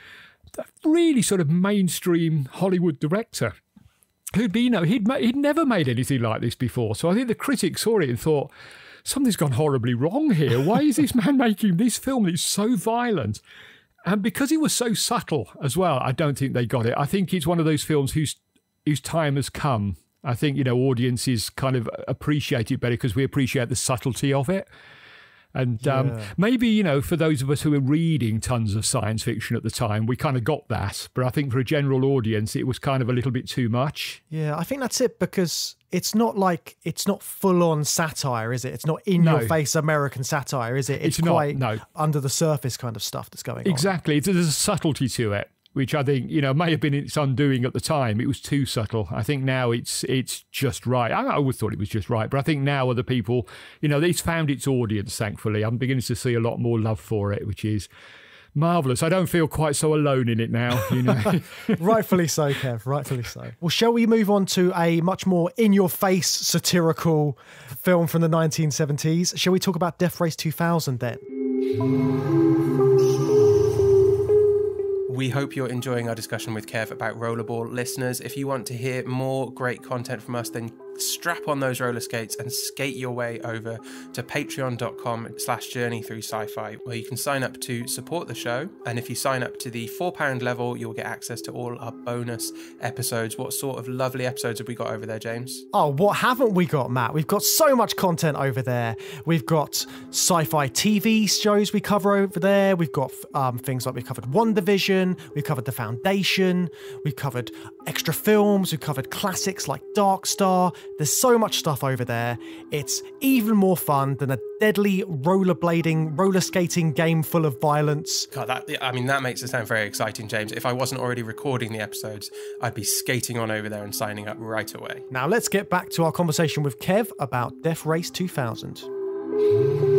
a really sort of mainstream Hollywood director who'd be, you know, he'd, he'd never made anything like this before. So I think the critics saw it and thought, something's gone horribly wrong here. Why is this man making this film that's so violent? And because it was so subtle as well, I don't think they got it. I think it's one of those films whose whose time has come I think you know audiences kind of appreciate it better because we appreciate the subtlety of it. And um, yeah. maybe, you know, for those of us who were reading tons of science fiction at the time, we kind of got that. But I think for a general audience, it was kind of a little bit too much. Yeah, I think that's it because it's not like it's not full on satire, is it? It's not in no. your face American satire, is it? It's, it's quite not, no. under the surface kind of stuff that's going exactly. on. Exactly. There's a subtlety to it which I think you know may have been its undoing at the time. It was too subtle. I think now it's it's just right. I, I always thought it was just right, but I think now other people, you know, it's found its audience. Thankfully, I'm beginning to see a lot more love for it, which is marvelous. I don't feel quite so alone in it now. You know, rightfully so, Kev. Rightfully so. Well, shall we move on to a much more in-your-face satirical film from the 1970s? Shall we talk about Death Race 2000 then? We hope you're enjoying our discussion with Kev about rollerball. Listeners, if you want to hear more great content from us, then strap on those roller skates and skate your way over to patreon.com slash journey through sci-fi where you can sign up to support the show and if you sign up to the four pound level you'll get access to all our bonus episodes what sort of lovely episodes have we got over there james Oh, what haven't we got, Matt? We've got so much content over there. We've got sci-fi TV shows we cover over there. We've got um, things like we've covered WandaVision. We've covered The Foundation. We've covered extra films. We've covered classics like Dark Star. There's so much stuff over there. It's even more fun than a deadly rollerblading, roller skating game full of violence. God, that I mean that makes it sound very exciting, James. If I wasn't already recording the episodes, I'd be skating on over there and signing up right away. Now let's get back to our conversation with Kev about Death Race 2000.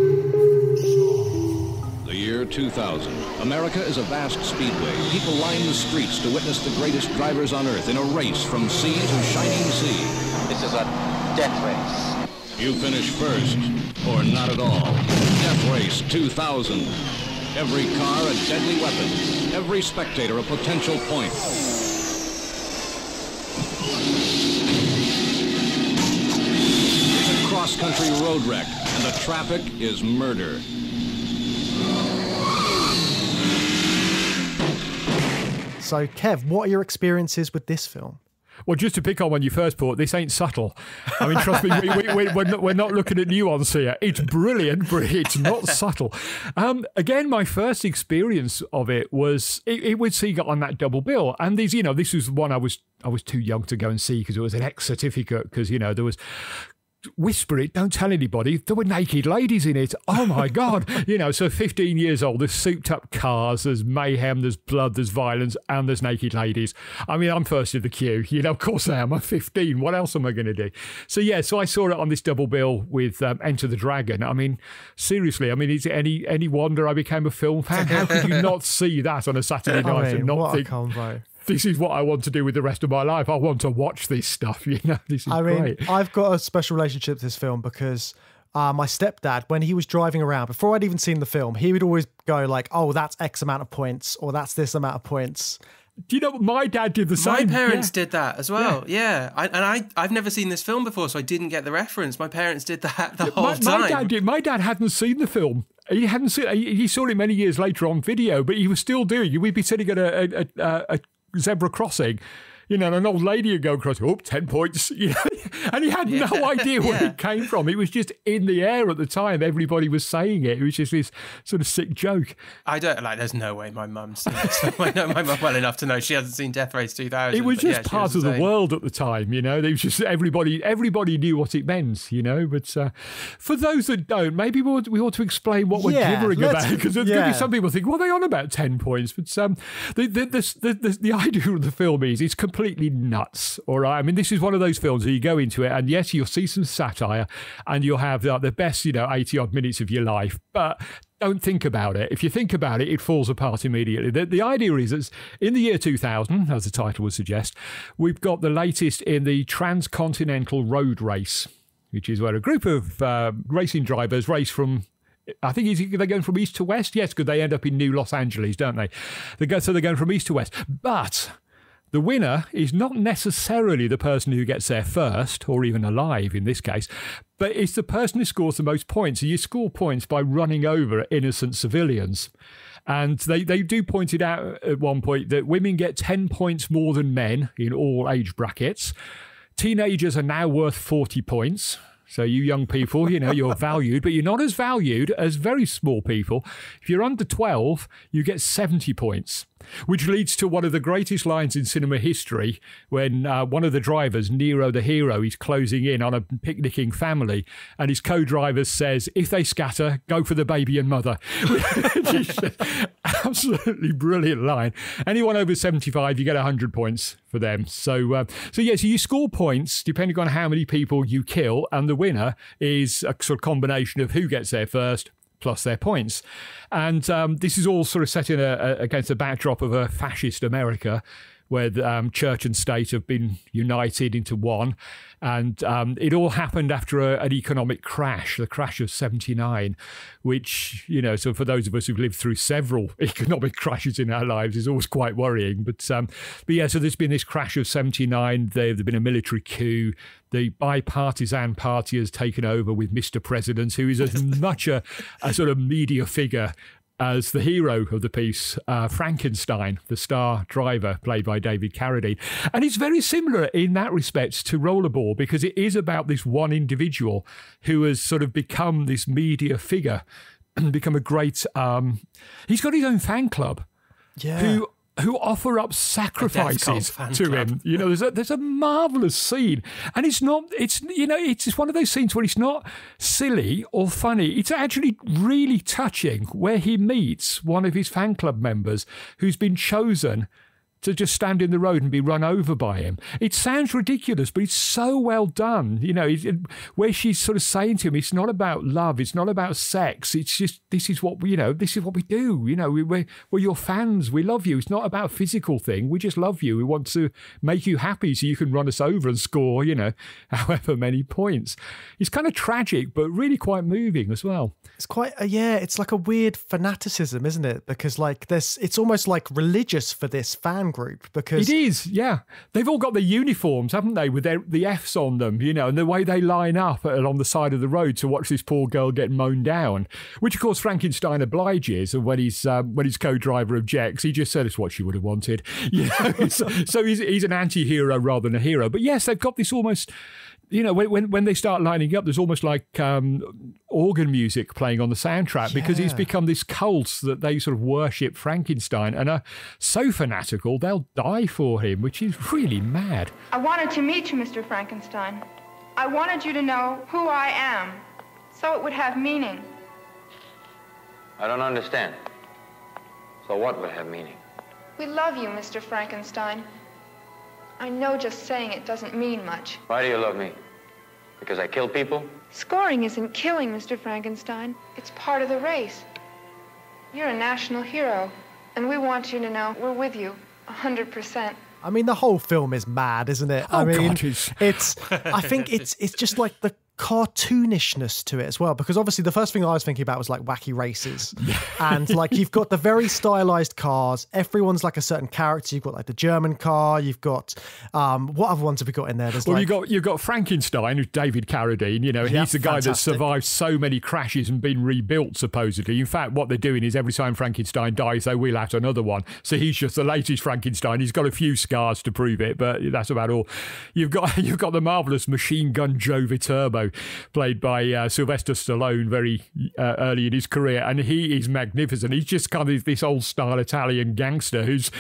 The year 2000. America is a vast speedway. People line the streets to witness the greatest drivers on earth in a race from sea to shining sea. This is a death race. You finish first, or not at all. Death Race 2000. Every car a deadly weapon. Every spectator a potential point. It's a cross-country road wreck, and the traffic is murder. So, Kev, what are your experiences with this film? Well, just to pick on when you first put, this ain't subtle. I mean, trust me, we, we, we, we're, not, we're not looking at nuance here. It's brilliant, but it's not subtle. Um, again, my first experience of it was it, it was it on that double bill, and these, you know, this was one I was I was too young to go and see because it was an X certificate because you know there was whisper it, don't tell anybody. There were naked ladies in it. Oh my God. you know, so 15 years old, there's souped up cars, there's mayhem, there's blood, there's violence, and there's naked ladies. I mean, I'm first in the queue. You know, of course I am. I'm 15. What else am I going to do? So, yeah, so I saw it on this double bill with um, Enter the Dragon. I mean, seriously, I mean, is it any, any wonder I became a film fan? How could you not see that on a Saturday night I mean, and not what think, a combo. This is what I want to do with the rest of my life? I want to watch this stuff. You know, this is I mean, great. I've got a special relationship to this film because uh, my stepdad, when he was driving around, before I'd even seen the film, he would always go like, "Oh, that's X amount of points," or "That's this amount of points." Do you know what my dad did the same? My parents Yeah. did that as well. Yeah, I, and I I've never seen this film before, so I didn't get the reference. My parents did that the whole My, time. my dad did. My dad hadn't seen the film. He hadn't seen. He, he saw it many years later on video, but he was still doing. it. We'd be sitting at a, a, a, a zebra crossing. You know, and an old lady would go across, oh, 10 points. You know, and he had no idea where Yeah. it came from. It was just in the air at the time. Everybody was saying it. It was just this sort of sick joke. I don't like. There's no way my mum's seen this film. I know my mum well enough to know she hasn't seen Death Race 2000. It was but yeah, just part was of the saying- world at the time, you know. It was just everybody, everybody knew what it meant, you know. But uh, for those that don't, maybe we ought, we ought to explain what we're Yeah, gibbering about because there's going to be some people think, well, they on about ten points, but um, the the, the the the the idea of the film is it's completely nuts. All right, I mean, this is one of those films where you go into it, and yes, you'll see some satire, and you'll have uh, the best, you know, eighty odd minutes of your life, but don't think about it. If you think about it, it falls apart immediately. The, the idea is that in the year 2000, as the title would suggest, we've got the latest in the transcontinental road race, which is where a group of uh, racing drivers race from. I think they're going from east to west. Yes, because they end up in New Los Angeles, don't they? They go so they're going from east to west, but the winner is not necessarily the person who gets there first, or even alive in this case, but it's the person who scores the most points. So you score points by running over innocent civilians. And they, they do point it out at one point that women get 10 points more than men in all age brackets. Teenagers are now worth 40 points. So you young people, you know, you're valued, but you're not as valued as very small people. If you're under 12, you get 70 points, which leads to one of the greatest lines in cinema history when uh, one of the drivers, Nero the hero, is closing in on a picnicking family and his co-driver says, if they scatter, go for the baby and mother. Absolutely brilliant line. Anyone over 75, you get 100 points for them. So, uh, so yeah, so you score points depending on how many people you kill, and the winner is a sort of combination of who gets there first plus their points. And um, this is all sort of set in a, a, against the backdrop of a fascist America. Where the, um, church and state have been united into one. And um, it all happened after a, an economic crash, the crash of 79, which, you know, so for those of us who've lived through several economic crashes in our lives is always quite worrying. But, um, but yeah, so there's been this crash of 79. There, there's been a military coup. The bipartisan party has taken over with Mr. President, who is as much a, a sort of media figure as the hero of the piece, uh, Frankenstein, the star driver, played by David Carradine. And it's very similar in that respect to Rollerball because it is about this one individual who has sort of become this media figure and become a great. Um, he's got his own fan club. Yeah. Who who offer up sacrifices to club. him. You know, there's a there's a marvelous scene, and it's not it's you know it's just one of those scenes where it's not silly or funny. It's actually really touching where he meets one of his fan club members who's been chosen to just stand in the road and be run over by him. It sounds ridiculous, but it's so well done. You know, it, it- where she's sort of saying to him, "It's not about love. It's not about sex. It's just this is what we, you know. This is what we do. You know, we, we're we're your fans. We love you. It's not about a physical thing. We just love you. We want to make you happy so you can run us over and score. You know, however many points. It's kind of tragic, but really quite moving as well. It's quite a, yeah, it's like a weird fanaticism, isn't it? Because like there's it's almost like religious for this fan group because It is, yeah. They've all got their uniforms, haven't they, with their, the Fs on them, you know, and the way they line up along the side of the road to watch this poor girl get mown down. Which, of course, Frankenstein obliges, and when his um, when his co-driver objects, he just said it's what she would have wanted. You know, so, so he's he's an anti-hero rather than a hero. But yes, they've got this almost. You know, when, when when they start lining up, there's almost like um, organ music playing on the soundtrack because he's become this cult that they sort of worship Frankenstein and are so fanatical they'll die for him, which is really mad. I wanted to meet you, Mr. Frankenstein. I wanted you to know who I am, so it would have meaning. I don't understand. So what would have meaning? We love you, Mr. Frankenstein. I know just saying it doesn't mean much. Why do you love me? Because I kill people? Scoring isn't killing, Mr. Frankenstein. It's part of the race. You're a national hero, and we want you to know we're with you, a 100%. I mean the whole film is mad, isn't it? Oh, I Oh, mean God, it's- it's I think it's it's just like the cartoonishness to it as well because obviously the first thing I was thinking about was like wacky races and like you've got the very stylized cars everyone's like a certain character you've got like the German car you've got um what other ones have we got in there there's Well, like you got you've got Frankenstein, who's David Carradine. You know, Yeah, he's the guy fantastic. that survived so many crashes and been rebuilt. Supposedly, in fact, what they're doing is every time Frankenstein dies, they wheel out another one. So he's just the latest Frankenstein. He's got a few scars to prove it, but that's about all. You've got you've got the marvelous machine gun Joe Viterbo, played by uh, Sylvester Stallone, very uh, early in his career, and he is magnificent. He's just kind of this old style Italian gangster who's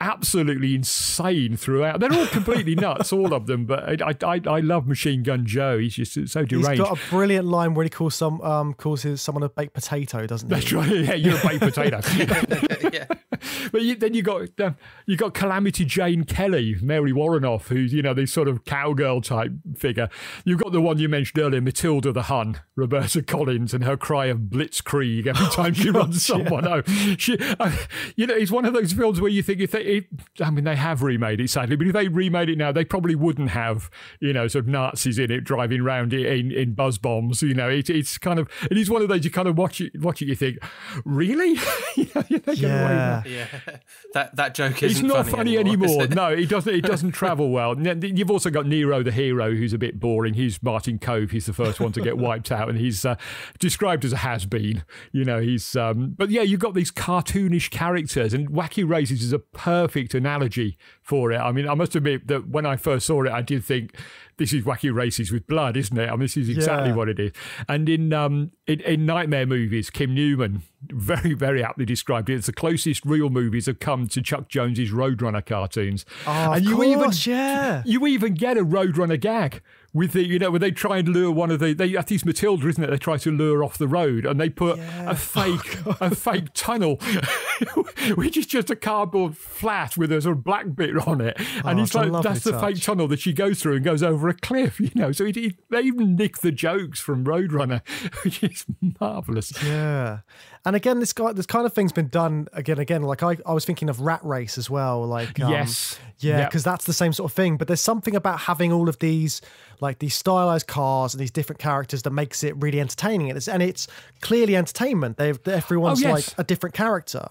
absolutely insane throughout. They're all completely nuts, all of them. But I, I, I love Machine Gun Joe. He's just so deranged. He's got a brilliant line where he calls some um calls his, someone a baked potato doesn't he That's right. Yeah, you're a baked potato. yeah. But you, then you got um, you got Calamity Jane Kelly, Mary Woronov, who's you know this sort of cowgirl type figure. You've got the one you mentioned earlier, Matilda the Hun, Roberta Collins, and her cry of blitzkrieg every time she runs someone over. She, uh, you know, it's one of those films where you think if they, it, I mean, they have remade it sadly, but if they remade it now, they probably wouldn't have you know sort of Nazis in it driving around in in, buzz bombs. You know, it, it's kind of it is one of those you kind of watch it, watch it, you think, really? you know, you're thinking, "Wait a yeah minute." Yeah, that that joke isn't not funny, funny anymore. is it? No, it doesn't. It doesn't travel well. You've also got Nero the hero, who's a bit boring. He's Martin Kove. He's the first one to get wiped out, and he's uh, described as a has been. You know, he's. Um, but yeah, you've got these cartoonish characters, and Wacky Races is a perfect analogy for it. I mean, I must admit that when I first saw it, I did think this is Wacky Races with blood, isn't it? I mean, this is exactly Yeah. what it is. And in um, in, in nightmare movies, Kim Newman very very aptly described it. It's the closest real movies have come to Chuck Jones's Roadrunner cartoons. oh, and you course, even yeah you even get a Roadrunner gag with the you know when they try and lure one of the they I think it's Matilda isn't it they try to lure off the road and they put a fake a fake tunnel which is just a cardboard flat with a sort of black bit on it and Oh, it's like that's the touch. fake tunnel that she goes through and goes over a cliff you know so it, it, they even nick the jokes from Roadrunner which is marvelous Yeah. And again, this guy, this kind of thing's been done again, and again. Like I, I was thinking of Rat Race as well. Like, um, Yes. yeah, Yep. because that's the same sort of thing. But there's something about having all of these, like these stylized cars and these different characters that makes it really entertaining. And it's and it's clearly entertainment. They've everyone's Oh, yes. like a different character.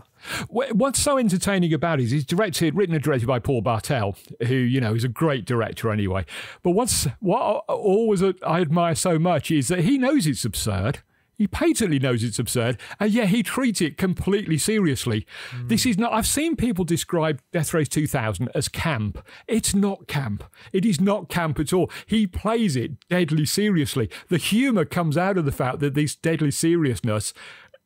What's so entertaining about it is he's directed, written and directed by Paul Bartel, who you know is a great director anyway. But what's what I always uh, I admire so much is that he knows it's absurd. He patently knows it's absurd, and yet he treats it completely seriously. This is not. I've seen people describe Death Race 2000 as camp. It's not camp. It is not camp at all. He plays it deadly seriously. The humour comes out of the fact that this deadly seriousness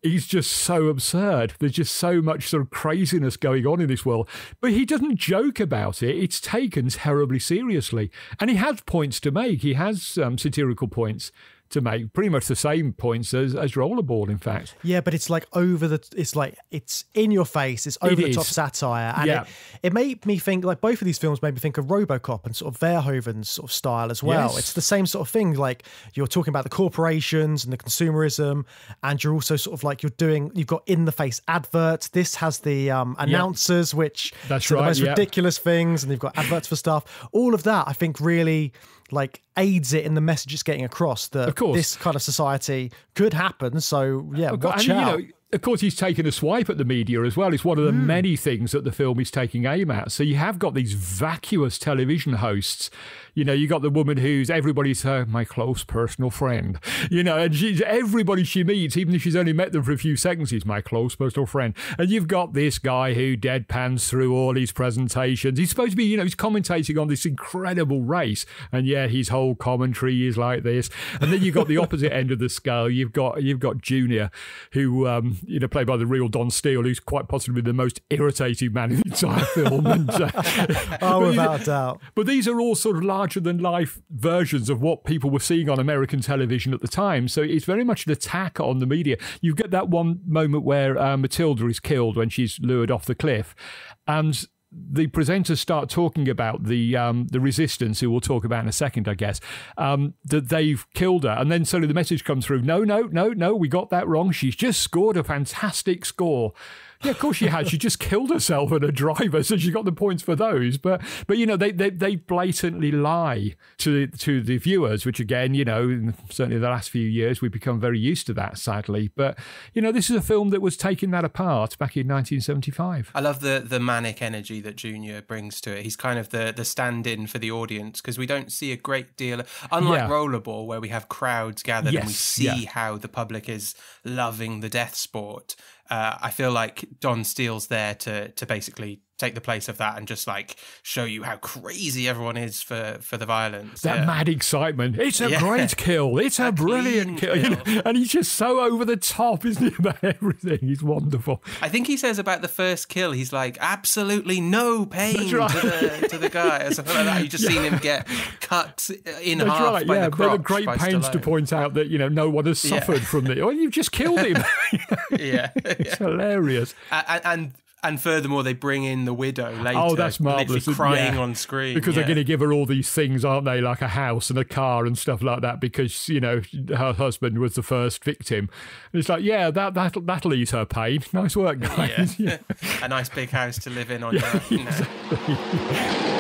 he's just so absurd. There's just so much sort of craziness going on in this world. But he doesn't joke about it. It's taken terribly seriously. And he has points to make. He has um, satirical points to make, pretty much the same points as, as Rollerball, in fact. Yeah, but it's like over the. It's like it's in your face. It's over the top satire, and Yeah. it, it made me think. Like both of these films made me think of RoboCop and sort of Verhoeven's sort of style as well. Yes. It's the same sort of thing. Like you're talking about the corporations and the consumerism, and you're also sort of like you're doing. You've got in the face adverts. This has the um, announcers, which That's say the right, most ridiculous things, and you've got adverts for stuff. All of that, I think, really like aids it in the message it's getting across that Of course. this kind of society could happen. So yeah, and, watch you out. know, of course, he's taken a swipe at the media as well. It's one of the Hmm. many things that the film is taking aim at. So you have got these vacuous television hosts. You know, you got the woman who's everybody's her my close personal friend. You know, and she's everybody she meets, even if she's only met them for a few seconds, is my close personal friend. And you've got this guy who deadpans through all his presentations. He's supposed to be, you know, he's commentating on this incredible race, and yeah, his whole commentary is like this. And then you've got the opposite end of the scale. You've got you've got Junior, who um, you know, played by the real Don Steele, who's quite possibly the most irritating man in the entire film. And, uh, Oh, but, without a doubt. but these are all sort of larger than life versions of what people were seeing on American television at the time. So it's very much an attack on the media. You get that one moment where uh, Matilda is killed when she's lured off the cliff, and the presenters start talking about the um, the resistance, who we'll talk about in a second, I guess, um, that they've killed her. And then suddenly the message comes through no, no, no, no, we got that wrong. She's just scored a fantastic score. Yeah, of course she has. She just killed herself and a driver, so she got the points for those. But but you know they they, they blatantly lie to to the viewers, which again you know certainly the last few years we've become very used to that, sadly. But you know this is a film that was taking that apart back in 1975. I love the the manic energy that Junior brings to it. He's kind of the the stand-in for the audience because we don't see a great deal. Of, unlike Yeah. Rollerball, where we have crowds gathered and we see yeah. how the public is loving the death sport. Uh, I feel like Don Steele's there to to basically take the place of that and just like show you how crazy everyone is for for the violence. That Yeah. mad excitement. It's a Yeah. great kill. It's a, A brilliant clean kill. you know, and he's just so over the top, isn't he, about everything? He's wonderful. I think he says about the first kill, he's like, absolutely no pain right. to, the, to the guy, or something like that. You just seen him get cut in That's half right, by yeah. the But crotch. the great pains to point out that, you know, no one has Yeah. suffered from the. Oh, you've just killed him. Yeah. it's hilarious. and, and and furthermore, they bring in the widow oh, later. Oh, that's marvelous. crying Yeah. on screen. Because yeah. they're going to give her all these things, aren't they? Like a house and a car and stuff like that. Because you know her husband was the first victim. And it's like, yeah, that that that'll ease her pain. Nice work, guys. Yeah. a nice big house to live in on your you know.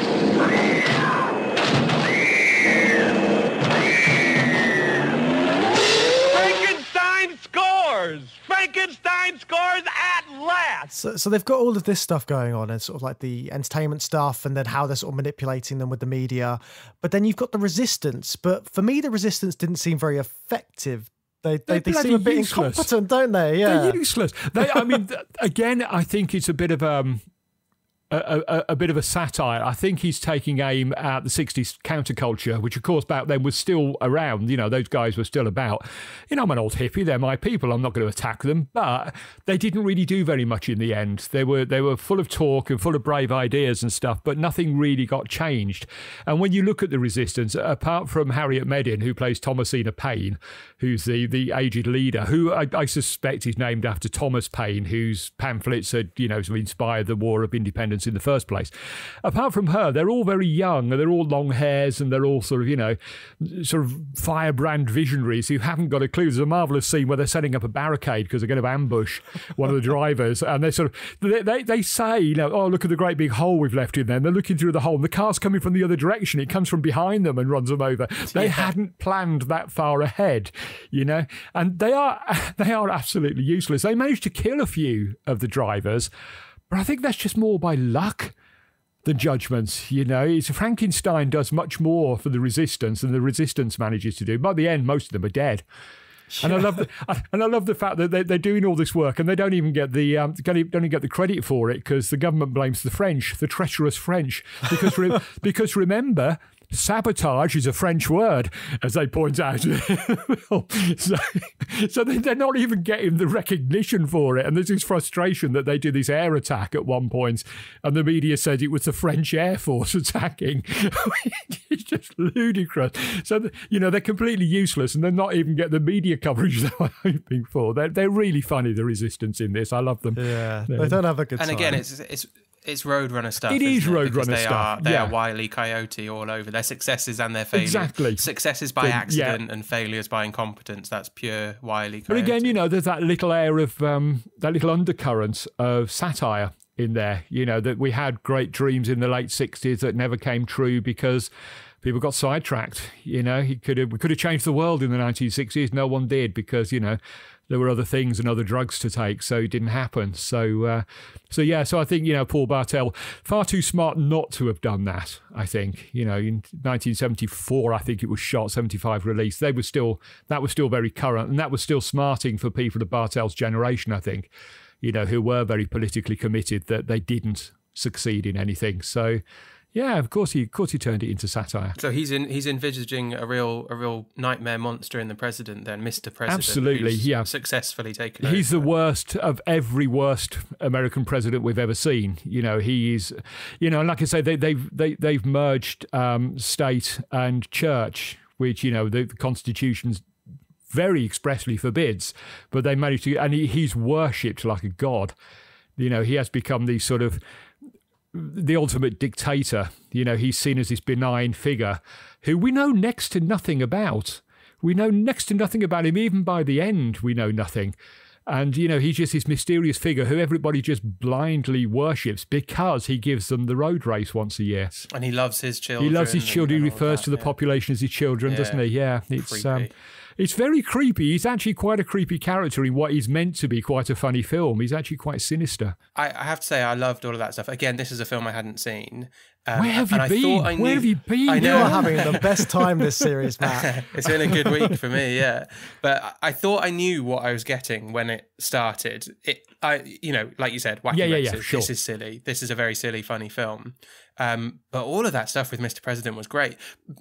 scores! Frankenstein scores at last! So, so they've got all of this stuff going on, and sort of like the entertainment stuff, and then how they're sort of manipulating them with the media. But then you've got the resistance. But for me, the resistance didn't seem very effective. They they, They're they seem a bit useless. incompetent, don't they? Yeah. They're useless. They, I mean, again, I think it's a bit of um, a, a, a bit of a satire. I think he's taking aim at the 60s counterculture, which, of course, back then was still around. You know, those guys were still about. You know, I'm an old hippie, they're my people, I'm not going to attack them. But they didn't really do very much in the end. They were, they were full of talk and full of brave ideas and stuff, but nothing really got changed. And when you look at the resistance, apart from Harriet Medin, who plays Thomasina Paine, who's the, the aged leader, who I, I suspect is named after Thomas Paine, whose pamphlets had, you know, inspired the War of Independence in the first place. Apart from her, they're all very young and they're all long hairs and they're all sort of, you know, sort of firebrand visionaries who haven't got a clue. There's a marvellous scene where they're setting up a barricade because they're going to ambush one of the drivers and they sort of, they, they, they say, you know, oh, look at the great big hole we've left in there. And they're looking through the hole and the car's coming from the other direction. It comes from behind them and runs them over. They yeah. hadn't planned that far ahead, you know, and they are, they are absolutely useless. They managed to kill a few of the drivers, but I think that's just more by luck than judgments. You know, it's Frankenstein does much more for the resistance than the resistance manages to do. By the end, most of them are dead. And I love the, and I love the fact that they, they're doing all this work and they don't even get the um, don't even get the credit for it because the government blames the French, the treacherous French, because re- because remember sabotage is a French word, as they point out. so, so they're not even getting the recognition for it. And there's this frustration that they did this air attack at one point, and the media said it was the French Air Force attacking. it's just ludicrous. So, you know, they're completely useless and they're not even getting the media coverage that I'm hoping for. They're, they're really funny, the resistance in this. I love them. Yeah, they don't have a good and time. again, it's, it's it's Roadrunner stuff. It is Roadrunner they stuff. Are, they yeah. are Wiley Coyote all over. Their successes and their failures. Exactly. Successes by the, accident yeah. and failures by incompetence. That's pure Wiley Coyote. But again, you know, there's that little air of um, that little undercurrent of satire in there. You know that we had great dreams in the late '60s that never came true because people got sidetracked. You know, he could have we could have changed the world in the 1960s. No one did because you know there were other things and other drugs to take, so it didn't happen. So, uh, so yeah, so I think you know Paul Bartel far too smart not to have done that. I think you know in 1974, I think it was shot, 75 release. They were still that was still very current, and that was still smarting for people of Bartel's generation. I think you know who were very politically committed that they didn't succeed in anything. So yeah, of course he, of course he turned it into satire. So he's in, he's envisaging a real, a real nightmare monster in the president, then Mister President. Absolutely, yeah. Successfully taken. He's over. the worst of every worst American president we've ever seen. You know, he is, you know, and like I say, they, they've they, they've merged um, state and church, which you know the, the Constitution's very expressly forbids, but they managed to, and he, he's worshipped like a god. You know, he has become these sort of the ultimate dictator. You know, he's seen as this benign figure who we know next to nothing about. We know next to nothing about him. Even by the end, we know nothing. And, you know, he's just this mysterious figure who everybody just blindly worships because he gives them the road race once a year. And he loves his children. He loves his children. He refers that, to the yeah. population as his children, yeah. doesn't he? Yeah. It's um, it's very creepy. He's actually quite a creepy character in what is meant to be quite a funny film. He's actually quite sinister. I, I have to say, I loved all of that stuff. Again, this is a film I hadn't seen. Um, Where have you been? Where have you been? I know. You are having the best time this series, Matt. it's been a good week for me, yeah. But I thought I knew what I was getting when it started. It, I, you know, like you said, wacky yeah, yeah, races. yeah, sure. This is silly. This is a very silly, funny film. Um, but all of that stuff with Mr. President was great,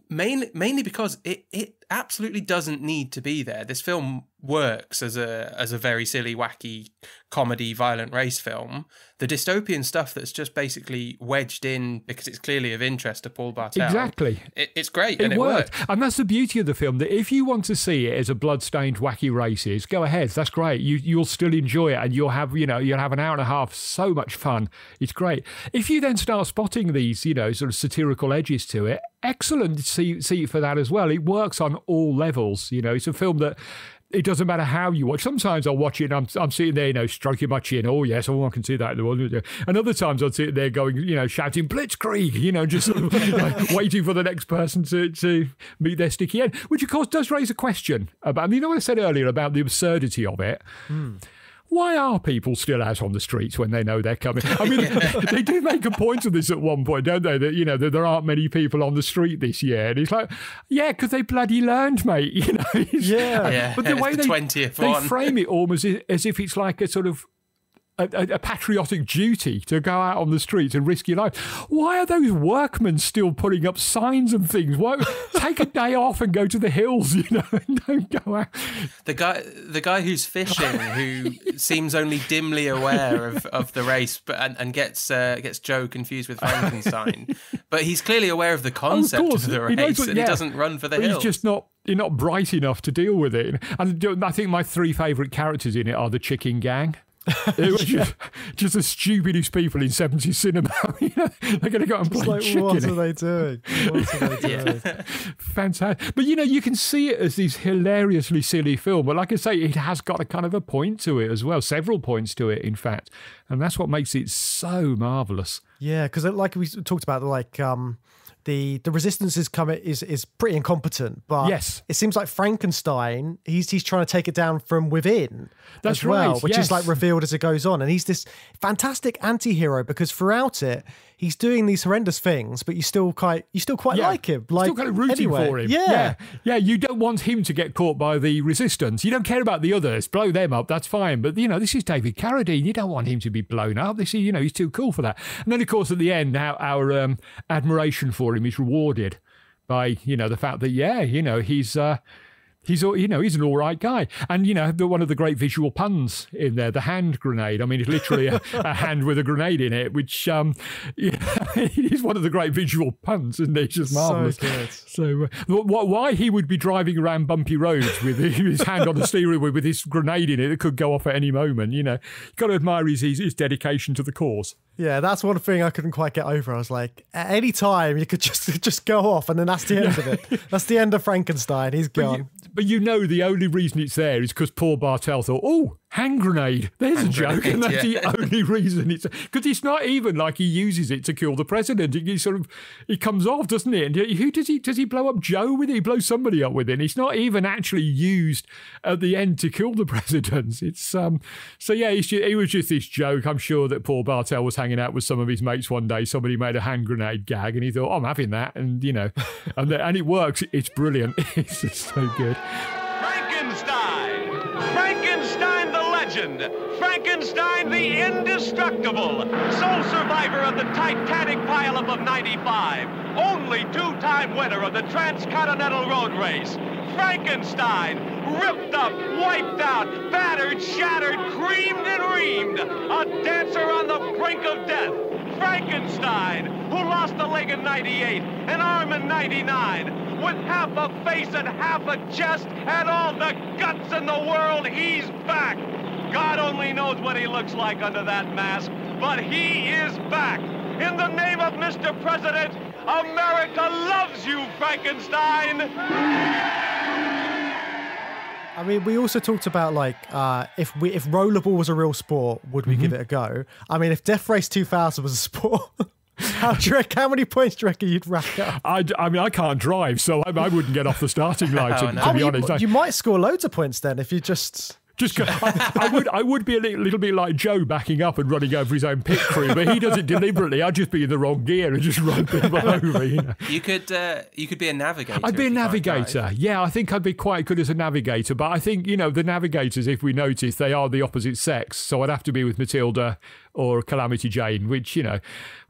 mainly mainly because it it absolutely doesn't need to be there. This film works as a as a very silly, wacky comedy, violent race film. The dystopian stuff that's just basically wedged in because it's clearly of interest to Paul Bartel. Exactly, it, it's great it and it worked. worked. And that's the beauty of the film. That if you want to see it as a blood-stained, wacky races, go ahead. That's great. You you'll still enjoy it, and you'll have you know you'll have an hour and a half, so much fun. It's great. If you then start spotting these you know sort of satirical edges to it, excellent seat, see for that as well. It works on all levels. You know, it's a film that it doesn't matter how you watch. Sometimes I'll watch it and I'm, I'm sitting there, you know, stroking my chin. Oh, yes, oh, I can see that in the world. And other times I'll sit there going, you know, shouting Blitzkrieg, you know, just like waiting for the next person to, to meet their sticky end, which of course does raise a question about, you know what I said earlier about the absurdity of it? Mm why are people still out on the streets when they know they're coming? I mean, they do make a point of this at one point, don't they? That you know that there aren't many people on the street this year, and it's like, yeah, because they bloody learned, mate. You know, yeah. yeah. But the way the they 20th they frame it almost as if it's like a sort of a, a, patriotic duty to go out on the streets and risk your life. Why are those workmen still putting up signs and things? Why take a day off and go to the hills? You know, and don't go out. The guy, the guy who's fishing, who seems only dimly aware of, of the race, but and, and gets uh, gets Joe confused with Frankenstein, but he's clearly aware of the concept course. of the He race, what- and yeah. he doesn't run for the hills. He's just not. You're not bright enough to deal with it. And I think my three favourite characters in it are the Chicken Gang. it was just, just the stupidest people in 70s cinema. You know, They're going to go and play like, chicken. what are they doing? What are they doing? Fantastic. But you know, you can see it as this hilariously silly film. But like I say, it has got a kind of a point to it as well, several points to it, in fact. And that's what makes it so marvellous. Yeah, because like we talked about, like um, the the resistance is coming is is pretty incompetent, but Yes. it seems like Frankenstein he's he's trying to take it down from within. That's as well, right, which yes. is like revealed as it goes on, and he's this fantastic anti-hero because throughout it he's doing these horrendous things, but you still quite you still quite Yeah. like him, like Still kind of rooting anyway. for him. Yeah. yeah. Yeah, You don't want him to get caught by the resistance. You don't care about the others. Blow them up, that's fine. But, you know, this is David Carradine. You don't want him to be blown up. This is, you know, he's too cool for that. And then, of course, at the end, our, our um, admiration for him is rewarded by, you know, the fact that, yeah, you know, he's. Uh, He's, you know, he's an all right guy, and you know, the, one of the great visual puns in there, the hand grenade. I mean, it's literally a, a hand with a grenade in it, which, um, is one of the great visual puns, isn't it? It's just So marvelous. good. So, uh, wh- wh- why he would be driving around bumpy roads with his hand on the steering wheel with his grenade in it that could go off at any moment, you know, you've got to admire his, his, his dedication to the cause. Yeah, that's one thing I couldn't quite get over. I was like, at any time you could just just go off, and then that's the end of it. That's the end of Frankenstein. He's gone. you, but you know, the only reason it's there is because poor Bartel thought, oh, hand grenade. There's a joke. And that's yeah. the only reason it's because it's not even like he uses it to kill the president. He, sort of he comes off, doesn't it? And who does he does he blow up Joe with it? He blows somebody up with it. And it's not even actually used at the end to kill the president. It's um so yeah, it's ju- it was just this joke. I'm sure that Paul Bartel was hanging out with some of his mates one day. Somebody made a hand grenade gag, and he thought, oh, I'm having that, and you know, and the, and it works. It's brilliant. It's just so good. Frankenstein the indestructible! Sole survivor of the Titanic pileup of 95! Only two-time winner of the Transcontinental Road Race! Frankenstein! Ripped up, wiped out, battered, shattered, creamed and reamed! A dancer on the brink of death! Frankenstein, who lost a leg in 98, an arm in 99, with half a face and half a chest and all the guts in the world, he's back. God only knows what he looks like under that mask, but he is back. In the name of Mr. President, America loves you, Frankenstein. I mean, we also talked about like uh, if we if rollerball was a real sport, would we Mm-hmm. give it a go? I mean, if Death Race 2000 was a sport, how do you reckon, how many points do you reckon you'd rack up? I, I mean, I can't drive, so I, I wouldn't get off the starting line. To, Oh, no. to I be mean, honest, you, you might score loads of points then if you just. Just I, I would I would be a little, little bit like Joe backing up and running over his own pit crew, but he does it deliberately. I'd just be in the wrong gear and just run people over. You know. You could uh, you could be a navigator. I'd be a you can't drive. navigator. Yeah, I think I'd be quite good as a navigator. But I think, you know, the navigators, if we notice, they are the opposite sex. So I'd have to be with Matilda or Calamity Jane, which, you know,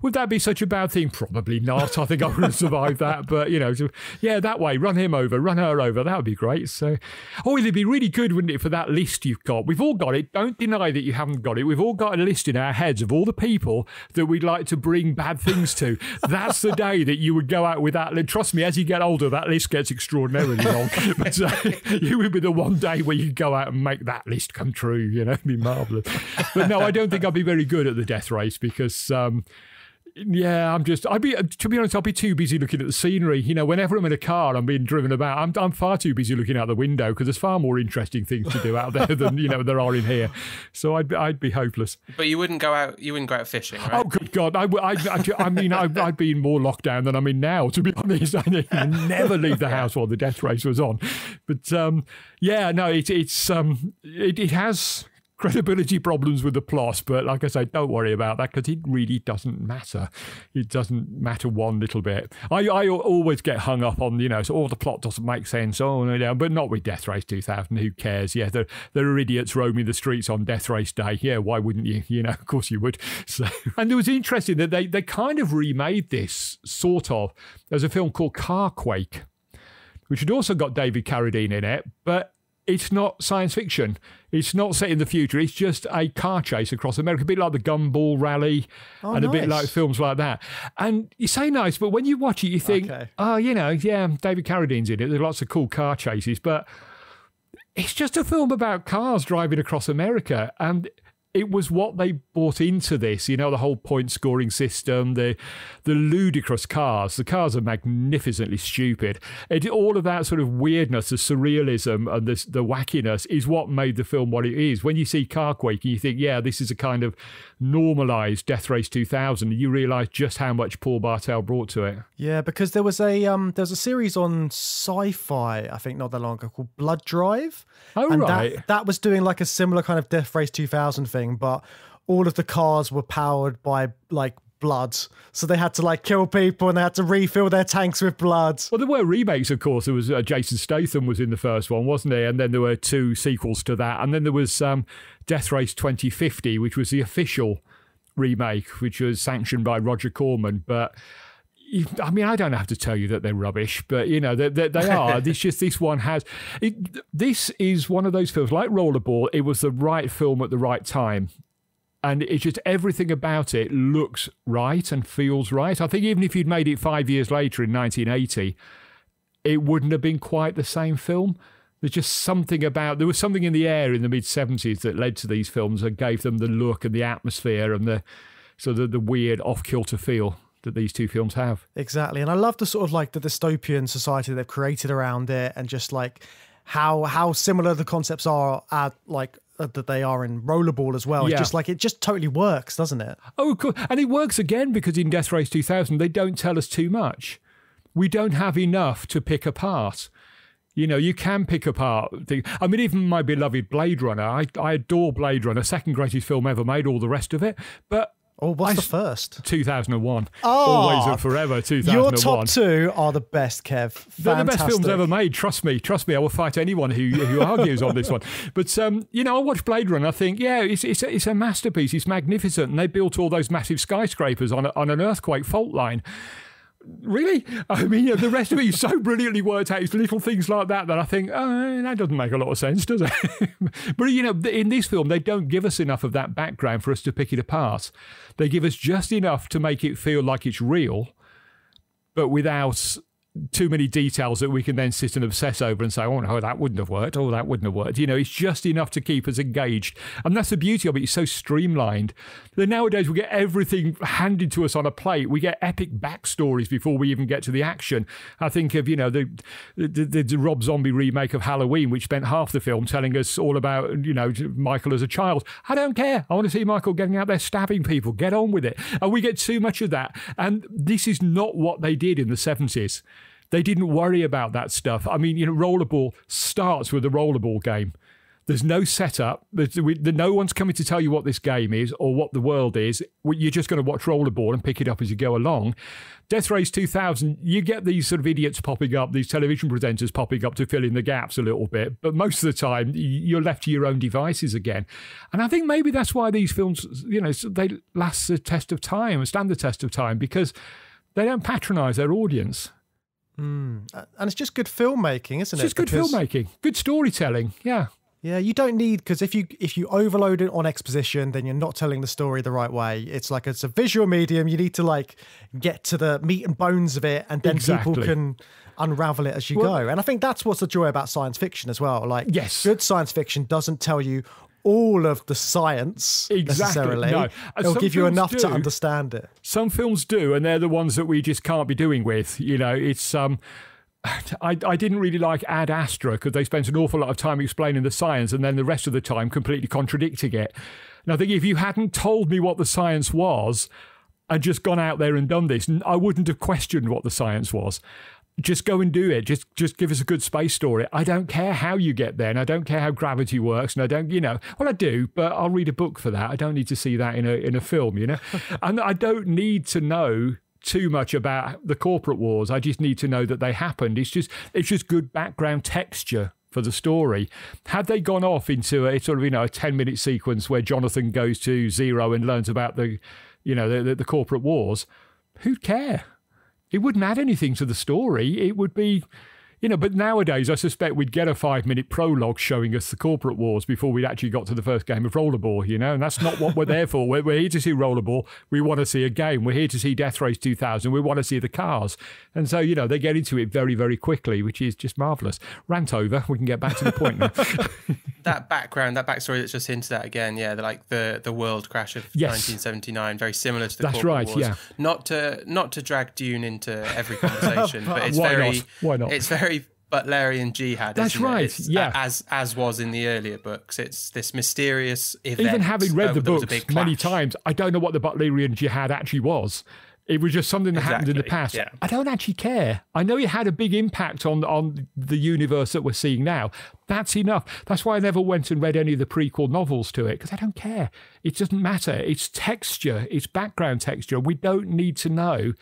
would that be such a bad thing? Probably not. I think I would have survived that. But, you know, so, yeah, that way, run him over, run her over. That would be great. So, oh, it'd be really good, wouldn't it, for that list you've got? We've all got it. Don't deny that you haven't got it. We've all got a list in our heads of all the people that we'd like to bring bad things to. That's the day that you would go out with that. Trust me, as you get older, that list gets extraordinarily long. but uh, you would be the one day where you go out and make that list come true. You know, it'd be marvellous. But no, I don't think I'd be very good at the death race because. Um, yeah, I'm just. I'd be to be honest. I'll be too busy looking at the scenery. You know, whenever I'm in a car, I'm being driven about. I'm I'm far too busy looking out the window because there's far more interesting things to do out there than you know there are in here. So I'd be- I'd be hopeless. But you wouldn't go out. You wouldn't go out fishing, right? Oh, good God! I mean, I, I'd be in more lockdown than I'm in now. To be honest, I never leave the house while the death race was on. But um, yeah, no, it, it's um, it, it has credibility problems with the plot, but like I say, don't worry about that because it really doesn't matter. It doesn't matter one little bit. I, I always get hung up on, you know, so, oh, the plot doesn't make sense. Oh, no, no, but not with Death Race 2000. Who cares? Yeah, there, there are idiots roaming the streets on Death Race Day. Yeah, why wouldn't you? You know, of course you would. So, and it was interesting that they, they kind of remade this sort of. There's a film called Carquake, which had also got David Carradine in it, but it's not science fiction. It's not set in the future. It's just a car chase across America, a bit like the Gumball Rally Oh, and a bit like films like that. And you say nice, but when you watch it, you think, Okay. oh, you know, yeah, David Carradine's in it. There's lots of cool car chases, but it's just a film about cars driving across America. And it was what they bought into this, you know, the whole point scoring system, the the ludicrous cars. The cars are magnificently stupid. It, all of that sort of weirdness, the surrealism and the, the wackiness is what made the film what it is. When you see Carquake, you think, yeah, this is a kind of normalized Death Race 2000, you realise just how much Paul Bartel brought to it. Yeah, because there was a um there was a series on sci-fi, I think not that long ago, called Blood Drive. Oh, and right. That, that was doing like a similar kind of Death Race 2000 thing, but all of the cars were powered by like blood. So they had to like kill people and they had to refill their tanks with blood. Well, there were remakes, of course. There was uh, Jason Statham was in the first one, wasn't he? And then there were two sequels to that, and then there was um, Death Race 2050, which was the official remake, which was sanctioned by Roger Corman. But I mean, I don't have to tell you that they're rubbish, but you know they, they, they are. it's just this one has. It, this is one of those films like Rollerball. It was the right film at the right time and it's just everything about it looks right and feels right. I think even if you'd made it five years later in 1980, it wouldn't have been quite the same film. There's just something about there was something in the air in the mid 70s that led to these films and gave them the look and the atmosphere and the sort of the weird off kilter feel that these two films have. Exactly. And I love the sort of like the dystopian society they've created around it and just like how how similar the concepts are at like uh, that they are in Rollerball as well. It's just like it just totally works, doesn't it? Oh, cool. And it works again because in Death Race 2000, they don't tell us too much. We don't have enough to pick apart. You know, you can pick apart things. I mean, even my beloved Blade Runner, I, I adore Blade Runner, second greatest film ever made, all the rest of it. But Oh, what's I the first? 2001. Oh, Always and forever, 2001. Your top two are the best, Kev. They're the best films ever made. Trust me, trust me. I will fight anyone who who argues on this one. But um, you know, I watch Blade Runner. I think, yeah, it's it's a, it's a masterpiece. It's magnificent, and they built all those massive skyscrapers on a, on an earthquake fault line. Really? I mean, you know, the rest of it is so brilliantly worked out. It's little things like that that I think, oh, that doesn't make a lot of sense, does it? but, you know, in this film, they don't give us enough of that background for us to pick it apart. They give us just enough to make it feel like it's real, but without too many details that we can then sit and obsess over and say, oh no, that wouldn't have worked. Oh, that wouldn't have worked. You know, it's just enough to keep us engaged. And that's the beauty of it. It's so streamlined. That nowadays we get everything handed to us on a plate. We get epic backstories before we even get to the action. I think of, you know, the, the, the, the Rob Zombie remake of Halloween, which spent half the film telling us all about, you know, Michael as a child. I don't care. I want to see Michael getting out there stabbing people. Get on with it. And we get too much of that. And this is not what they did in the 70s. They didn't worry about that stuff. I mean, you know, rollerball starts with a rollerball game. There's no setup. There's, we, the, no one's coming to tell you what this game is or what the world is. You're just going to watch rollerball and pick it up as you go along. Death Race 2000, you get these sort of idiots popping up, these television presenters popping up to fill in the gaps a little bit. But most of the time, you're left to your own devices again. And I think maybe that's why these films, you know, they last the test of time and stand the test of time because they don't patronize their audience. Mm. And it's just good filmmaking, isn't It's it? just good Because- filmmaking, good storytelling. Yeah. Yeah, you don't need because if you if you overload it on exposition, then you're not telling the story the right way. It's like it's a visual medium. You need to like get to the meat and bones of it, and then Exactly. people can unravel it as you Well- go. And I think that's what's the joy about science fiction as well. Like, Yes. good science fiction doesn't tell you all of the science Exactly, necessarily. no. It'll give you enough to understand it. Some films do, and they're the ones that we just can't be doing with. You know, it's um. I, I didn't really like Ad Astra because they spent an awful lot of time explaining the science and then the rest of the time completely contradicting it. And I think if you hadn't told me what the science was and just gone out there and done this, I wouldn't have questioned what the science was. Just go and do it. Just just give us a good space story. I don't care how you get there, and I don't care how gravity works, and I don't, you know, well, I do, but I'll read a book for that. I don't need to see that in a in a film, you know, and I don't need to know too much about the corporate wars. I just need to know that they happened. It's just it's just good background texture for the story. Had they gone off into a sort of you know a ten minute sequence where Jonathan goes to zero and learns about the you know the, the, the corporate wars, who'd care? It wouldn't add anything to the story. It would be you know, but nowadays I suspect we'd get a five minute prologue showing us the corporate wars before we'd actually got to the first game of rollerball, you know, and that's not what we're there for. We're, we're here to see rollerball. We want to see a game. We're here to see Death Race 2000. We want to see the cars. And so, you know, they get into it very, very quickly, which is just marvellous. Rant over. We can get back to the point now. that background, that backstory that's just hinted at again, yeah, the, like the the world crash of Yes. 1979, very similar to the That's corporate right, wars. yeah. Not to not to drag Dune into every conversation, but it's Why very not? Why not? it's very Butlerian jihad. That's isn't it? right, It's, yeah. as as was in the earlier books, it's this mysterious event. Even having read uh, the books many times, I don't know what the Butlerian jihad actually was. It was just something that happened in the past. yeah. I don't actually care. I know it had a big impact on on the universe that we're seeing now. That's enough. That's why I never went and read any of the prequel novels to it because I don't care. It doesn't matter. It's texture. It's background texture. We don't need to know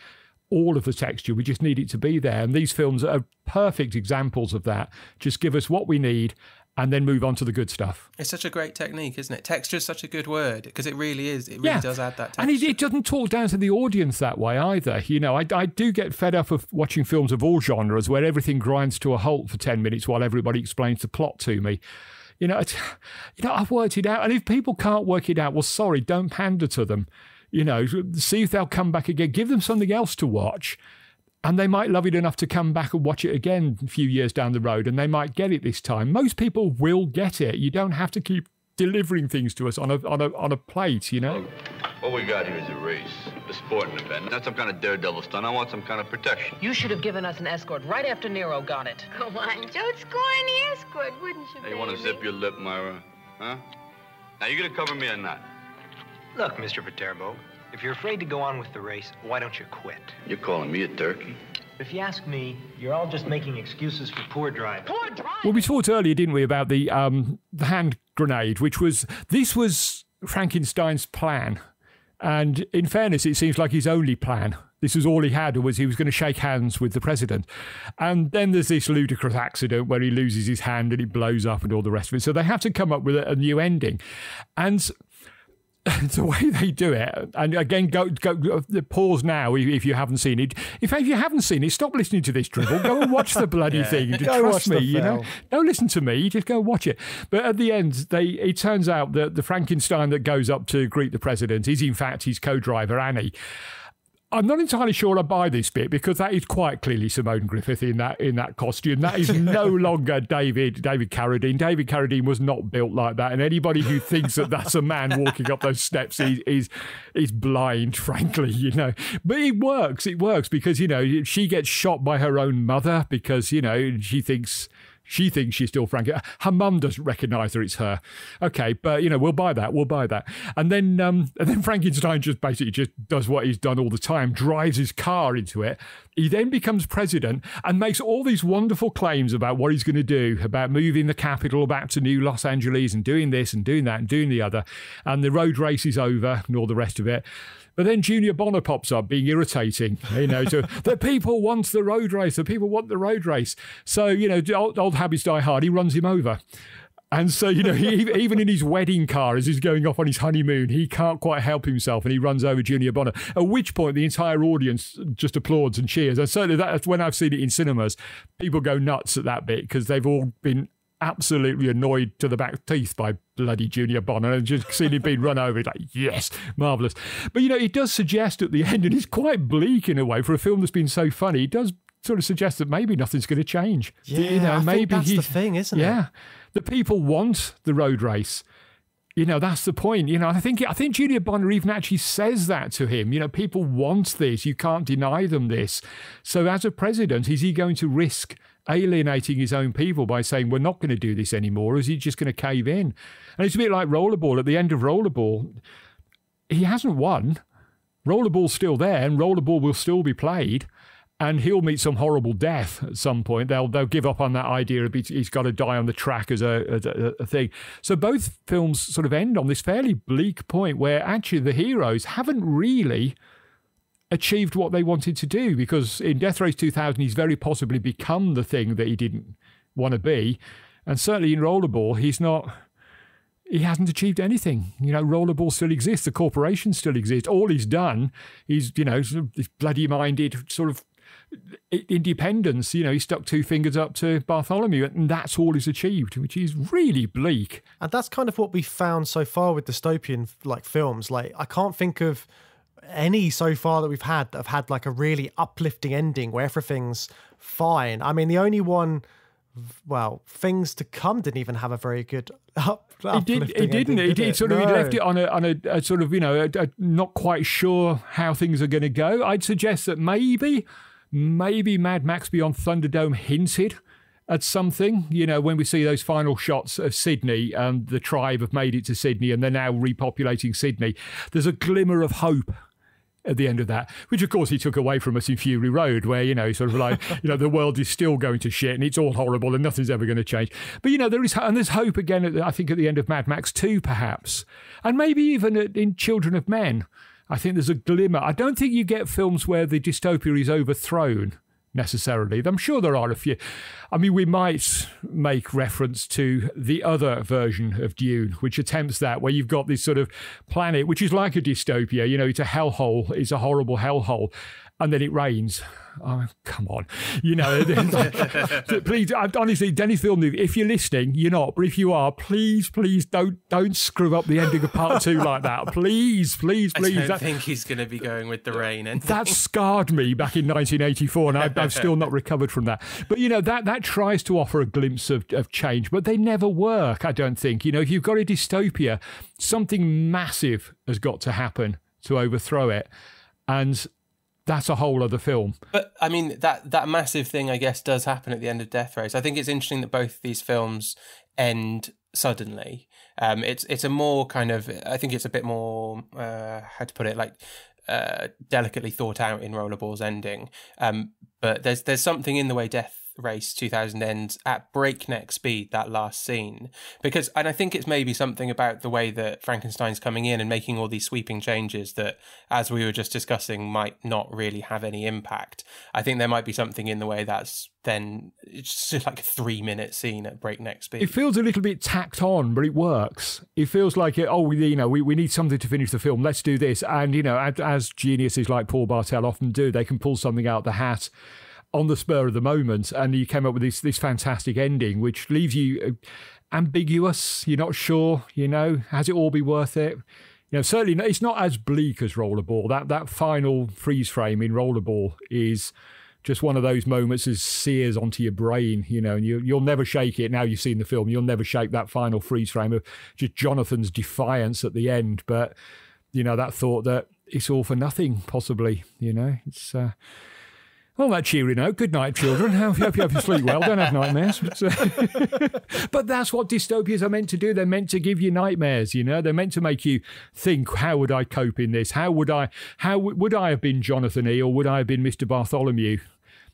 all of the texture. We just need it to be there. And these films are perfect examples of that. Just give us what we need and then move on to the good stuff. It's such a great technique, isn't it? Texture is such a good word because it really is. It really does add that texture. And it, it doesn't talk down to the audience that way either. You know, I, I do get fed up of watching films of all genres where everything grinds to a halt for 10 minutes while everybody explains the plot to me. You know, you know, I've worked it out. And if people can't work it out, well, sorry, don't pander to them. You know, see if they'll come back again. Give them something else to watch. And they might love it enough to come back and watch it again a few years down the road, and they might get it this time. Most people will get it. You don't have to keep delivering things to us on a on a on a plate, you know. What we got here is a race, a sporting event. Not some kind of daredevil stunt. I want some kind of protection. You should have given us an escort right after Nero got it. Come on, Joe, score any escort, wouldn't you, Hey, you want to zip your lip, Myra? Huh? Now, you gonna cover me or not? Look, Mr. Viterbo, if you're afraid to go on with the race, why don't you quit? You're calling me a turkey? If you ask me, you're all just making excuses for poor driving. Poor driving? Well, we talked earlier, didn't we, about the um, the hand grenade, which was this was Frankenstein's plan, and in fairness, it seems like his only plan. This was all he had was he was going to shake hands with the president, and then there's this ludicrous accident where he loses his hand and it blows up and all the rest of it. So they have to come up with a, a new ending, and the way they do it, and again, go, go, go pause now if, you haven't seen it. If, if you haven't seen it, stop listening to this dribble. Go and watch the bloody Yeah. thing. Trust me, you know. Don't listen to me. Just go watch it. But at the end, they it turns out that the Frankenstein that goes up to greet the president is in fact his co-driver Annie. I'm not entirely sure I buy this bit because that is quite clearly Simone Griffeth in that in that costume. That is no longer David David Carradine. David Carradine was not built like that, and anybody who thinks that that's a man walking up those steps is is is blind, frankly. You know, but it works. It works because you know she gets shot by her own mother because you know she thinks. She thinks she's still Frank. Her mum doesn't recognise her; it's her. Okay, but you know we'll buy that. We'll buy that. And then, um, and then Frankenstein just basically just does what he's done all the time: drives his car into it. He then becomes president and makes all these wonderful claims about what he's going to do, about moving the capital back to New Los Angeles and doing this and doing that and doing the other. And the road race is over and all the rest of it. But then Junior Bonner pops up being irritating, you know, to the people want the road race, the people want the road race. So, you know, old, old habits die hard, he runs him over. And so, you know, he, even in his wedding car, as he's going off on his honeymoon, he can't quite help himself and he runs over Junior Bonner. At which point, the entire audience just applauds and cheers. And certainly, that's when I've seen it in cinemas, people go nuts at that bit because they've all been absolutely annoyed to the back teeth by bloody Junior Bonner and just seen him being run over. It's like, yes, marvellous. But, you know, it does suggest at the end, and it's quite bleak in a way for a film that's been so funny, it does sort of suggest that maybe nothing's going to change. Yeah, you know, I maybe that's the thing, isn't it? yeah, the people want the road race. You know, that's the point. You know, I think I think Junior Bonner even actually says that to him. You know, people want this. You can't deny them this. So, as a president, is he going to risk alienating his own people by saying we're not going to do this anymore? Or is he just going to cave in? And it's a bit like Rollerball. At the end of Rollerball, he hasn't won. Rollerball's still there, and Rollerball will still be played. and he'll meet some horrible death at some point. They'll they'll give up on that idea of he's got to die on the track as a, a, a thing. So both films sort of end on this fairly bleak point where actually the heroes haven't really achieved what they wanted to do because in Death Race 2000 he's very possibly become the thing that he didn't want to be, and certainly in Rollerball he's not he hasn't achieved anything. You know, Rollerball still exists, the corporation still exists. All he's done is, you know, sort of this bloody minded sort of independence. You know, he stuck two fingers up to Bartholomew, and that's all he's achieved, which is really bleak. And that's kind of what we found so far with dystopian like films. Like, I can't think of any so far that we've had that have had like a really uplifting ending where everything's fine. I mean, the only one well, things to come didn't even have a very good up. It did. It didn't. Ending, did it, it? sort of no. he left it on a on a, a sort of you know a, a not quite sure how things are going to go. I'd suggest that maybe maybe Mad Max Beyond Thunderdome hinted at something. You know, when we see those final shots of Sydney and the tribe have made it to Sydney and they're now repopulating Sydney, there's a glimmer of hope at the end of that, which of course he took away from us in Fury Road, where, you know, sort of like, you know, the world is still going to shit and it's all horrible and nothing's ever going to change. But, you know, there is, and there's hope again, at, I think, at the end of Mad Max 2, perhaps, and maybe even in Children of Men. I think there's a glimmer. I don't think you get films where the dystopia is overthrown necessarily. I'm sure there are a few. I mean, we might make reference to the other version of Dune, which attempts that, where you've got this sort of planet, which is like a dystopia. You know, it's a hellhole, it's a horrible hellhole, and then it rains. Oh, come on. You know, please, honestly, Denis Villeneuve, if you're listening, you're not, but if you are, please, please don't don't screw up the ending of part two like that. Please, please, please. I don't That- think he's going to be going with the rain. And that scarred me back in 1984, and I've, I've still not recovered from that. But you know that that tries to offer a glimpse of, of change, but they never work. I don't think. You know, if you've got a dystopia, something massive has got to happen to overthrow it, and that's a whole other film. But I mean that that massive thing, I guess, does happen at the end of Death Race. I think it's interesting that both these films end suddenly. Um, it's it's a more kind of I think it's a bit more uh, how to put it like uh, delicately thought out in Rollerball's ending. Um, but there's there's something in the way Death Race 2000 ends at breakneck speed that last scene because and I think it's maybe something about the way that Frankenstein's coming in and making all these sweeping changes that as we were just discussing might not really have any impact I think there might be something in the way that's then it's just like a 3 minute scene at breakneck speed It feels a little bit tacked on, but it works. It feels like, it, oh, you know, we, we need something to finish the film. Let's do this. And, you know, as, as geniuses like Paul Bartel often do, they can pull something out of the hat on the spur of the moment. And you came up with this, this fantastic ending, which leaves you uh, ambiguous. You're not sure, you know, has it all be worth it? You know, certainly it's not as bleak as Rollerball. That, that final freeze frame in Rollerball is just one of those moments that sears onto your brain, you know, and you, you'll never shake it. Now you've seen the film, you'll never shake that final freeze frame of just Jonathan's defiance at the end. But, you know, that thought that it's all for nothing, possibly, you know, it's. Uh, on that cheery note, good night, children. Hope you, hope you, hope you sleep well. Don't have nightmares. But, uh, but that's what dystopias are meant to do. They're meant to give you nightmares. You know, they're meant to make you think, how would I cope in this? How would I? How would I have been Jonathan E. or would I have been Mr. Bartholomew?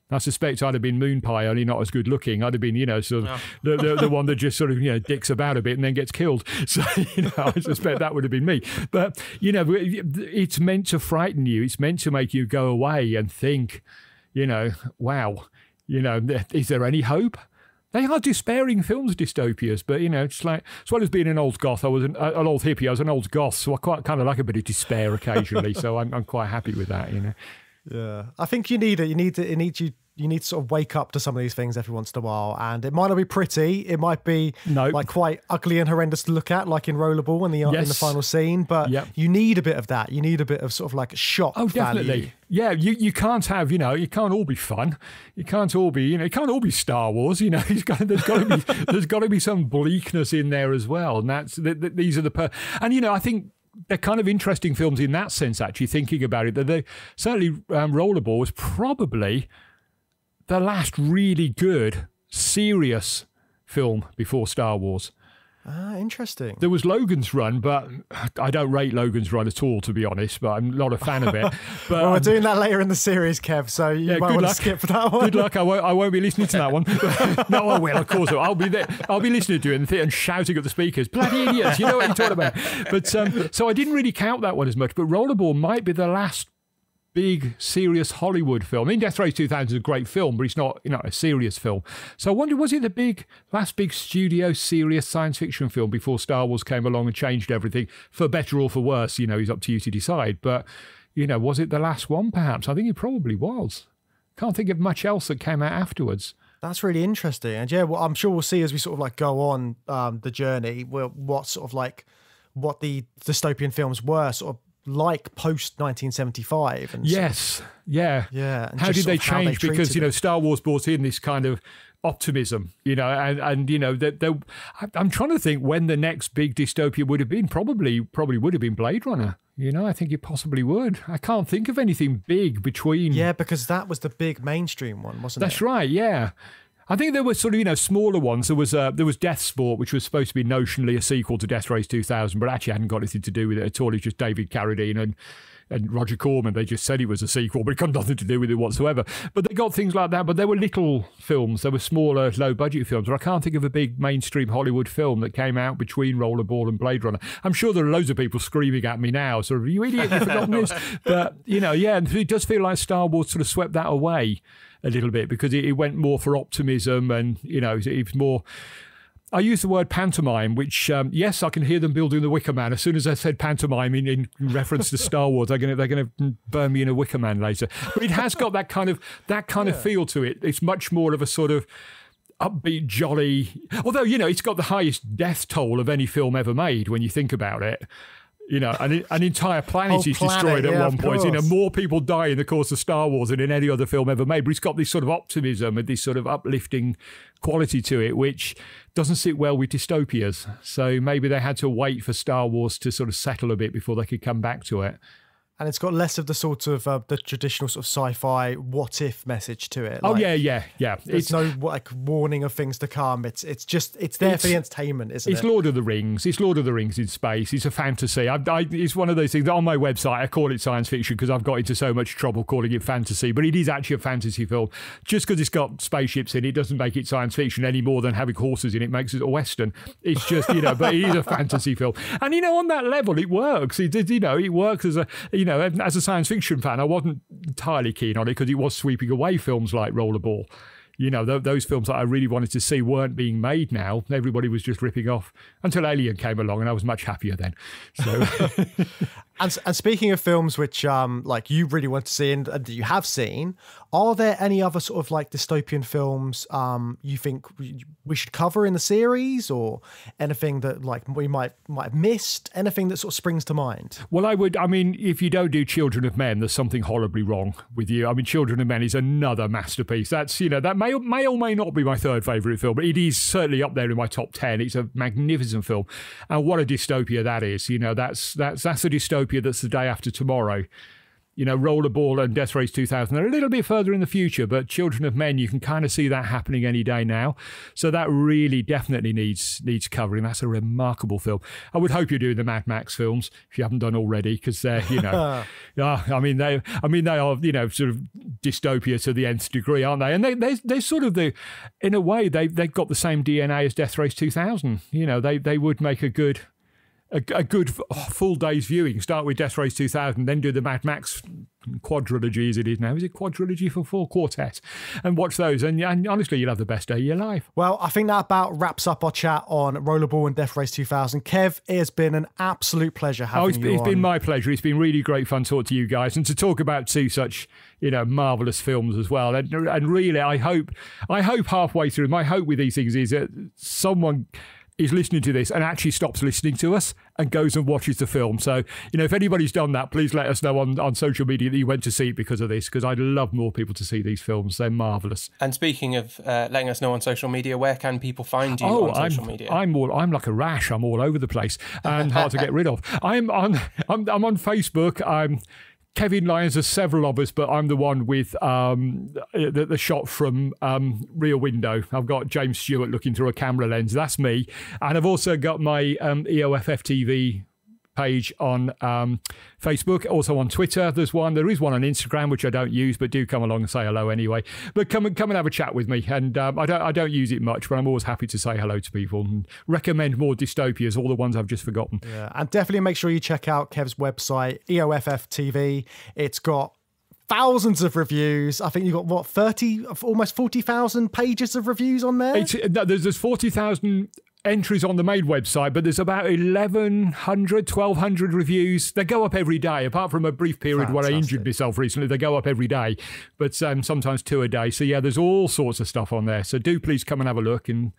I suspect I'd have been Moon Pie, only not as good looking. I'd have been, you know, sort of the, the, the one that just sort of, you know, dicks about a bit and then gets killed. So, you know, I suspect that would have been me. But, you know, it's meant to frighten you. It's meant to make you go away and think, you know, wow, you know, is there any hope? They are despairing films, dystopias, but you know, it's like as well as being an old goth, I was an, an old hippie. I was an old goth, so I quite kind of like a bit of despair occasionally. so I'm, I'm quite happy with that, you know. Yeah, I think you need it. You need to. It needs you. You need to sort of wake up to some of these things every once in a while, and it might not be pretty. It might be like quite ugly and horrendous to look at, like in Rollerball in the in the final scene. But Yep. you need a bit of that. You need a bit of sort of like shock. Oh, definitely. value. Yeah, you, you can't have, you know, you can't all be fun. You can't all be, you know, it can't all be Star Wars. You know, got, there's got to be there's got to be some bleakness in there as well. And that's th- th- these are the per- and you know, I think they're kind of interesting films in that sense. Actually, thinking about it, that they certainly um, Rollerball was probably the last really good serious film before Star Wars. Ah, interesting. There was Logan's Run, but I don't rate Logan's Run at all, to be honest. But I'm not a fan of it. But well, we're um, doing that later in the series, Kev. So you yeah, might good want luck. to skip that one. Good luck. I won't. I won't be listening to that one. no, I will. Of course, I'll be there. I'll be listening to it and, th- and shouting at the speakers. Bloody idiots! You know what you're talking about. But um, so I didn't really count that one as much. But Rollerball might be the last big serious Hollywood film. I mean, Death Race 2000 is a great film, but it's not you know a serious film. So I wonder, was it the big last big studio serious science fiction film before Star Wars came along and changed everything for better or for worse? You know, it's up to you to decide. But you know, was it the last one? Perhaps I think it probably was. Can't think of much else that came out afterwards. That's really interesting, and yeah, well, I'm sure we'll see as we sort of like go on um, the journey. What sort of like what the dystopian films were sort of like post 1975 and sort of- Yes, yeah, Yeah, and How did they how they change? because you know, it. Star Wars brought in this kind of optimism, you know, and and you know that I'm trying to think when the next big dystopia would have been. Probably, probably would have been Blade Runner. You know, I think it possibly would. I can't think of anything big between. yeah, because that was the big mainstream one, wasn't it? That's right. Yeah. I think there were sort of you know smaller ones. There was uh, there was Death Sport, which was supposed to be notionally a sequel to Death Race 2000, but actually hadn't got anything to do with it at all. It's just David Carradine and and Roger Corman. They just said it was a sequel, but it got nothing to do with it whatsoever. But they got things like that. But there were little films. There were smaller, low budget films. But I can't think of a big mainstream Hollywood film that came out between Rollerball and Blade Runner. I'm sure there are loads of people screaming at me now, sort of, you idiot, you've forgotten this. But you know, yeah, and it does feel like Star Wars sort of swept that away a little bit because it, it went more for optimism and you know it was more. I use the word pantomime, which um, yes, I can hear them building the Wicker Man. As soon as I said pantomime in, in reference to Star Wars, they're going to they're going to burn me in a Wicker Man later. But it has got that kind of that kind of feel to it. It's much more of a sort of upbeat, jolly. Although you know, it's got the highest death toll of any film ever made when you think about it. You know, an, an entire planet is planet, destroyed at yeah, one point. You know, more people die in the course of Star Wars than in any other film ever made. But it's got this sort of optimism and this sort of uplifting quality to it, which doesn't sit well with dystopias. So maybe they had to wait for Star Wars to sort of settle a bit before they could come back to it. And it's got less of the sort of uh, the traditional sort of sci-fi what if message to it. oh yeah, yeah, yeah. There's no like warning of things to come. It's it's just it's there for the It's- entertainment, isn't It's it? It's Lord of the Rings. It's Lord of the Rings in space. It's a fantasy. I, I, it's one of those things on my website I call it science fiction because I've got into so much trouble calling it fantasy. But it is actually a fantasy film. Just because it's got spaceships in it doesn't make it science fiction any more than having horses in it makes it a western. It's just you know, but it is a fantasy film. And you know, on that level, it works. It it- you know, it works as a you know, as a science fiction fan. I wasn't entirely keen on it because it was sweeping away films like Rollerball you know, th- those films that I really wanted to see weren't being made now. Everybody was just ripping off until Alien came along, and I was much happier then. So, And, and speaking of films which um like you really want to see and, and you have seen, are there any other sort of like dystopian films um you think we, should cover in the series or anything that like we might might have missed? Anything that sort of springs to mind? well, I would, I mean, if you don't do Children of Men, there's something horribly wrong with you. I mean, Children of Men is another masterpiece. That's, you know, that may, may or may not be my third favourite film, but it is certainly up there in my top 10. It's a magnificent film. And what a dystopia that is. You know, that's, that's, that's a dystopia that's the day after tomorrow. You know, Rollerball and Death Race 2000 are a little bit further in the future, but Children of Men, you can kind of see that happening any day now. So that really definitely needs needs covering. That's a remarkable film. I would hope you're doing the Mad Max films if you haven't done already, because they're, you know, yeah, I mean they, I mean they are, you know, sort of dystopia to the nth degree, aren't they? And they, they, they're sort of the, in a way, they they've got the same DNA as Death Race 2000. You know, they they would make a good a, a good oh, full day's viewing. Start with Death Race 2000, then do the Mad Max quadrilogy as it is now. Is it quadrilogy for four quartet? And watch those, and, and honestly, you'll have the best day of your life. Well, I think that about wraps up our chat on Rollerball and Death Race 2000. Kev, it has been an absolute pleasure oh, having Oh, it's, you it's on. been my pleasure. It's been really great fun talking to you guys and to talk about two such you know marvelous films as well. And, and really, I hope I hope halfway through. My hope with these things is that someone is listening to this and actually stops listening to us and goes and watches the film. So, you know, if anybody's done that, please let us know on, on social media that you went to see it because of this, because I'd love more people to see these films. They're marvellous. And speaking of uh, letting us know on social media, where can people find you Oh, on social I'm, media? I'm all, I'm like a rash. I'm all over the place and hard to get rid of. I'm on I'm, I'm on Facebook. I'm Kevin Lyons, there's several of us, but I'm the one with um, the, the, shot from um, Rear Window. I've got James Stewart looking through a camera lens. That's me. And I've also got my um, page on um, Facebook, also on Twitter. There's one. There is one on Instagram, which I don't use, but do come along and say hello anyway. But come and come and have a chat with me. And um, I don't I don't use it much, but I'm always happy to say hello to people and recommend more dystopias, all the ones I've just forgotten. Yeah, and definitely make sure you check out Kev's website, EOFF TV. It's got thousands of reviews. I think you've got what thirty, almost forty thousand pages of reviews on there. There's there's forty thousand entries on the main website, but there's about 1,100, 1,200 reviews. They go up every day, apart from a brief period Fantastic. where I injured myself recently. They go up every day, but um, sometimes two a day. So, yeah, there's all sorts of stuff on there. So, do please come and have a look and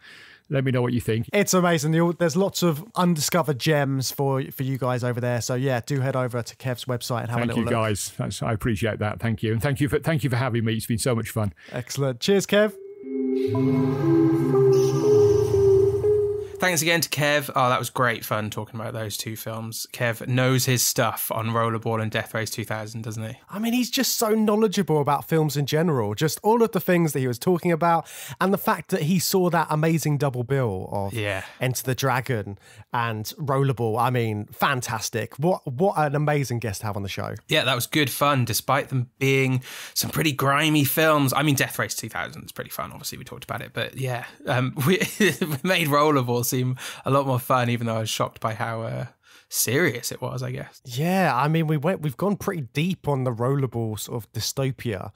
let me know what you think. It's amazing. There's lots of undiscovered gems for for you guys over there. So yeah, do head over to Kev's website and have thank a little look. Thank you, guys. That's, I appreciate that. Thank you, and thank you for thank you for having me. It's been so much fun. Excellent. Cheers, Kev. Thanks again to Kev. Oh, that was great fun talking about those two films. Kev knows his stuff on Rollerball and Death Race 2000, doesn't he? I mean, he's just so knowledgeable about films in general. Just all of the things that he was talking about, and the fact that he saw that amazing double bill of yeah. Enter the Dragon and Rollerball. I mean, fantastic. What what an amazing guest to have on the show. Yeah, that was good fun, despite them being some pretty grimy films. I mean, Death Race 2000 is pretty fun. Obviously, we talked about it, but yeah, um, we, we made Rollerball seem a lot more fun, even though I was shocked by how uh, serious it was, I guess. Yeah, I mean, we went, we've gone pretty deep on the rollerball sort of dystopia,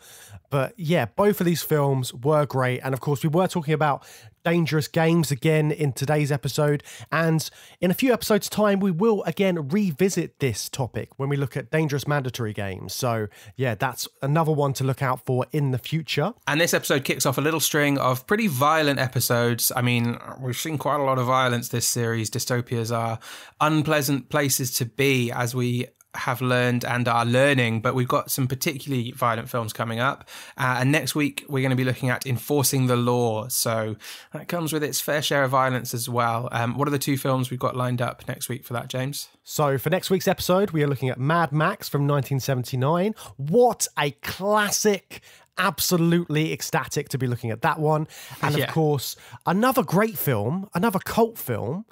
but yeah, both of these films were great, and of course, we were talking about dangerous games again in today's episode. And in a few episodes' time, we will again revisit this topic when we look at dangerous mandatory games. So, yeah, that's another one to look out for in the future. And this episode kicks off a little string of pretty violent episodes. I mean, we've seen quite a lot of violence this series. Dystopias are unpleasant places to be as we have learned and are learning, but we've got some particularly violent films coming up. Uh, and next week, we're going to be looking at enforcing the law. So that comes with its fair share of violence as well. Um, what are the two films we've got lined up next week for that, James? So for next week's episode, we are looking at Mad Max from 1979. What a classic absolutely ecstatic to be looking at that one. And of course, another great film, another cult film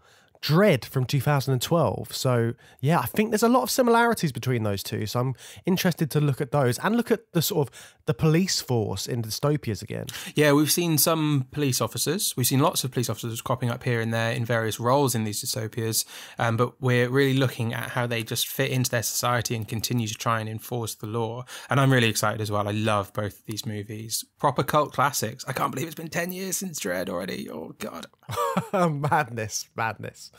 Dredd from 2012. So, yeah, I think there's a lot of similarities between those two. So, I'm interested to look at those and look at the sort of the police force in dystopias again. Yeah, we've seen some police officers. We've seen lots of police officers cropping up here and there in various roles in these dystopias. Um, but we're really looking at how they just fit into their society and continue to try and enforce the law. And I'm really excited as well. I love both of these movies. Proper cult classics. I can't believe it's been 10 years since Dredd already. Oh, God. madness, madness.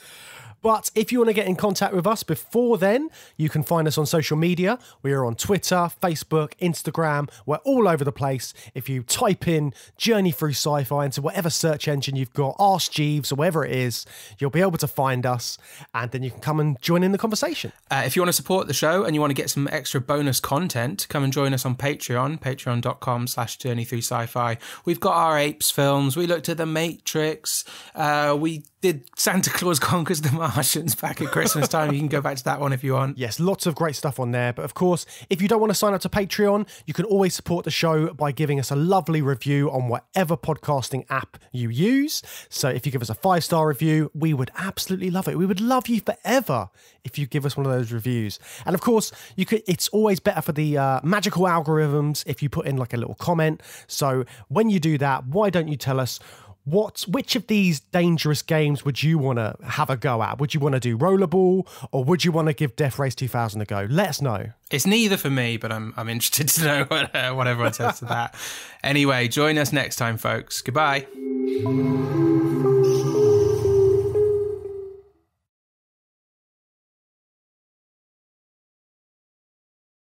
But if you want to get in contact with us before then, you can find us on social media. We are on Twitter, Facebook, Instagram. We're all over the place. If you type in Journey Through Sci Fi into whatever search engine you've got, Ask Jeeves or whatever it is, you'll be able to find us and then you can come and join in the conversation. Uh, if you want to support the show and you want to get some extra bonus content, come and join us on Patreon, patreon.com slash journey through sci-fi. We've got our apes films. We looked at The Matrix. Uh, we did Santa Claus Conquers the Martians back at Christmas time. You can go back to that one if you want. Yes, lots of great stuff on there. But of course, if you don't want to sign up to Patreon, you can always support the show by giving us a lovely review on whatever podcasting app you use. So if you give us a five star review, we would absolutely love it. We would love you forever if you give us one of those reviews. And of course, you could. It's always better for the uh, magical algorithms if you put in like a little comment. So when you do that, why don't you tell us? What which of these dangerous games would you want to have a go at? Would you want to do rollerball or would you want to give Death Race 2000 a go? Let us know. It's neither for me, but I'm I'm interested to know what, uh, what everyone says to that. Anyway, join us next time, folks. Goodbye.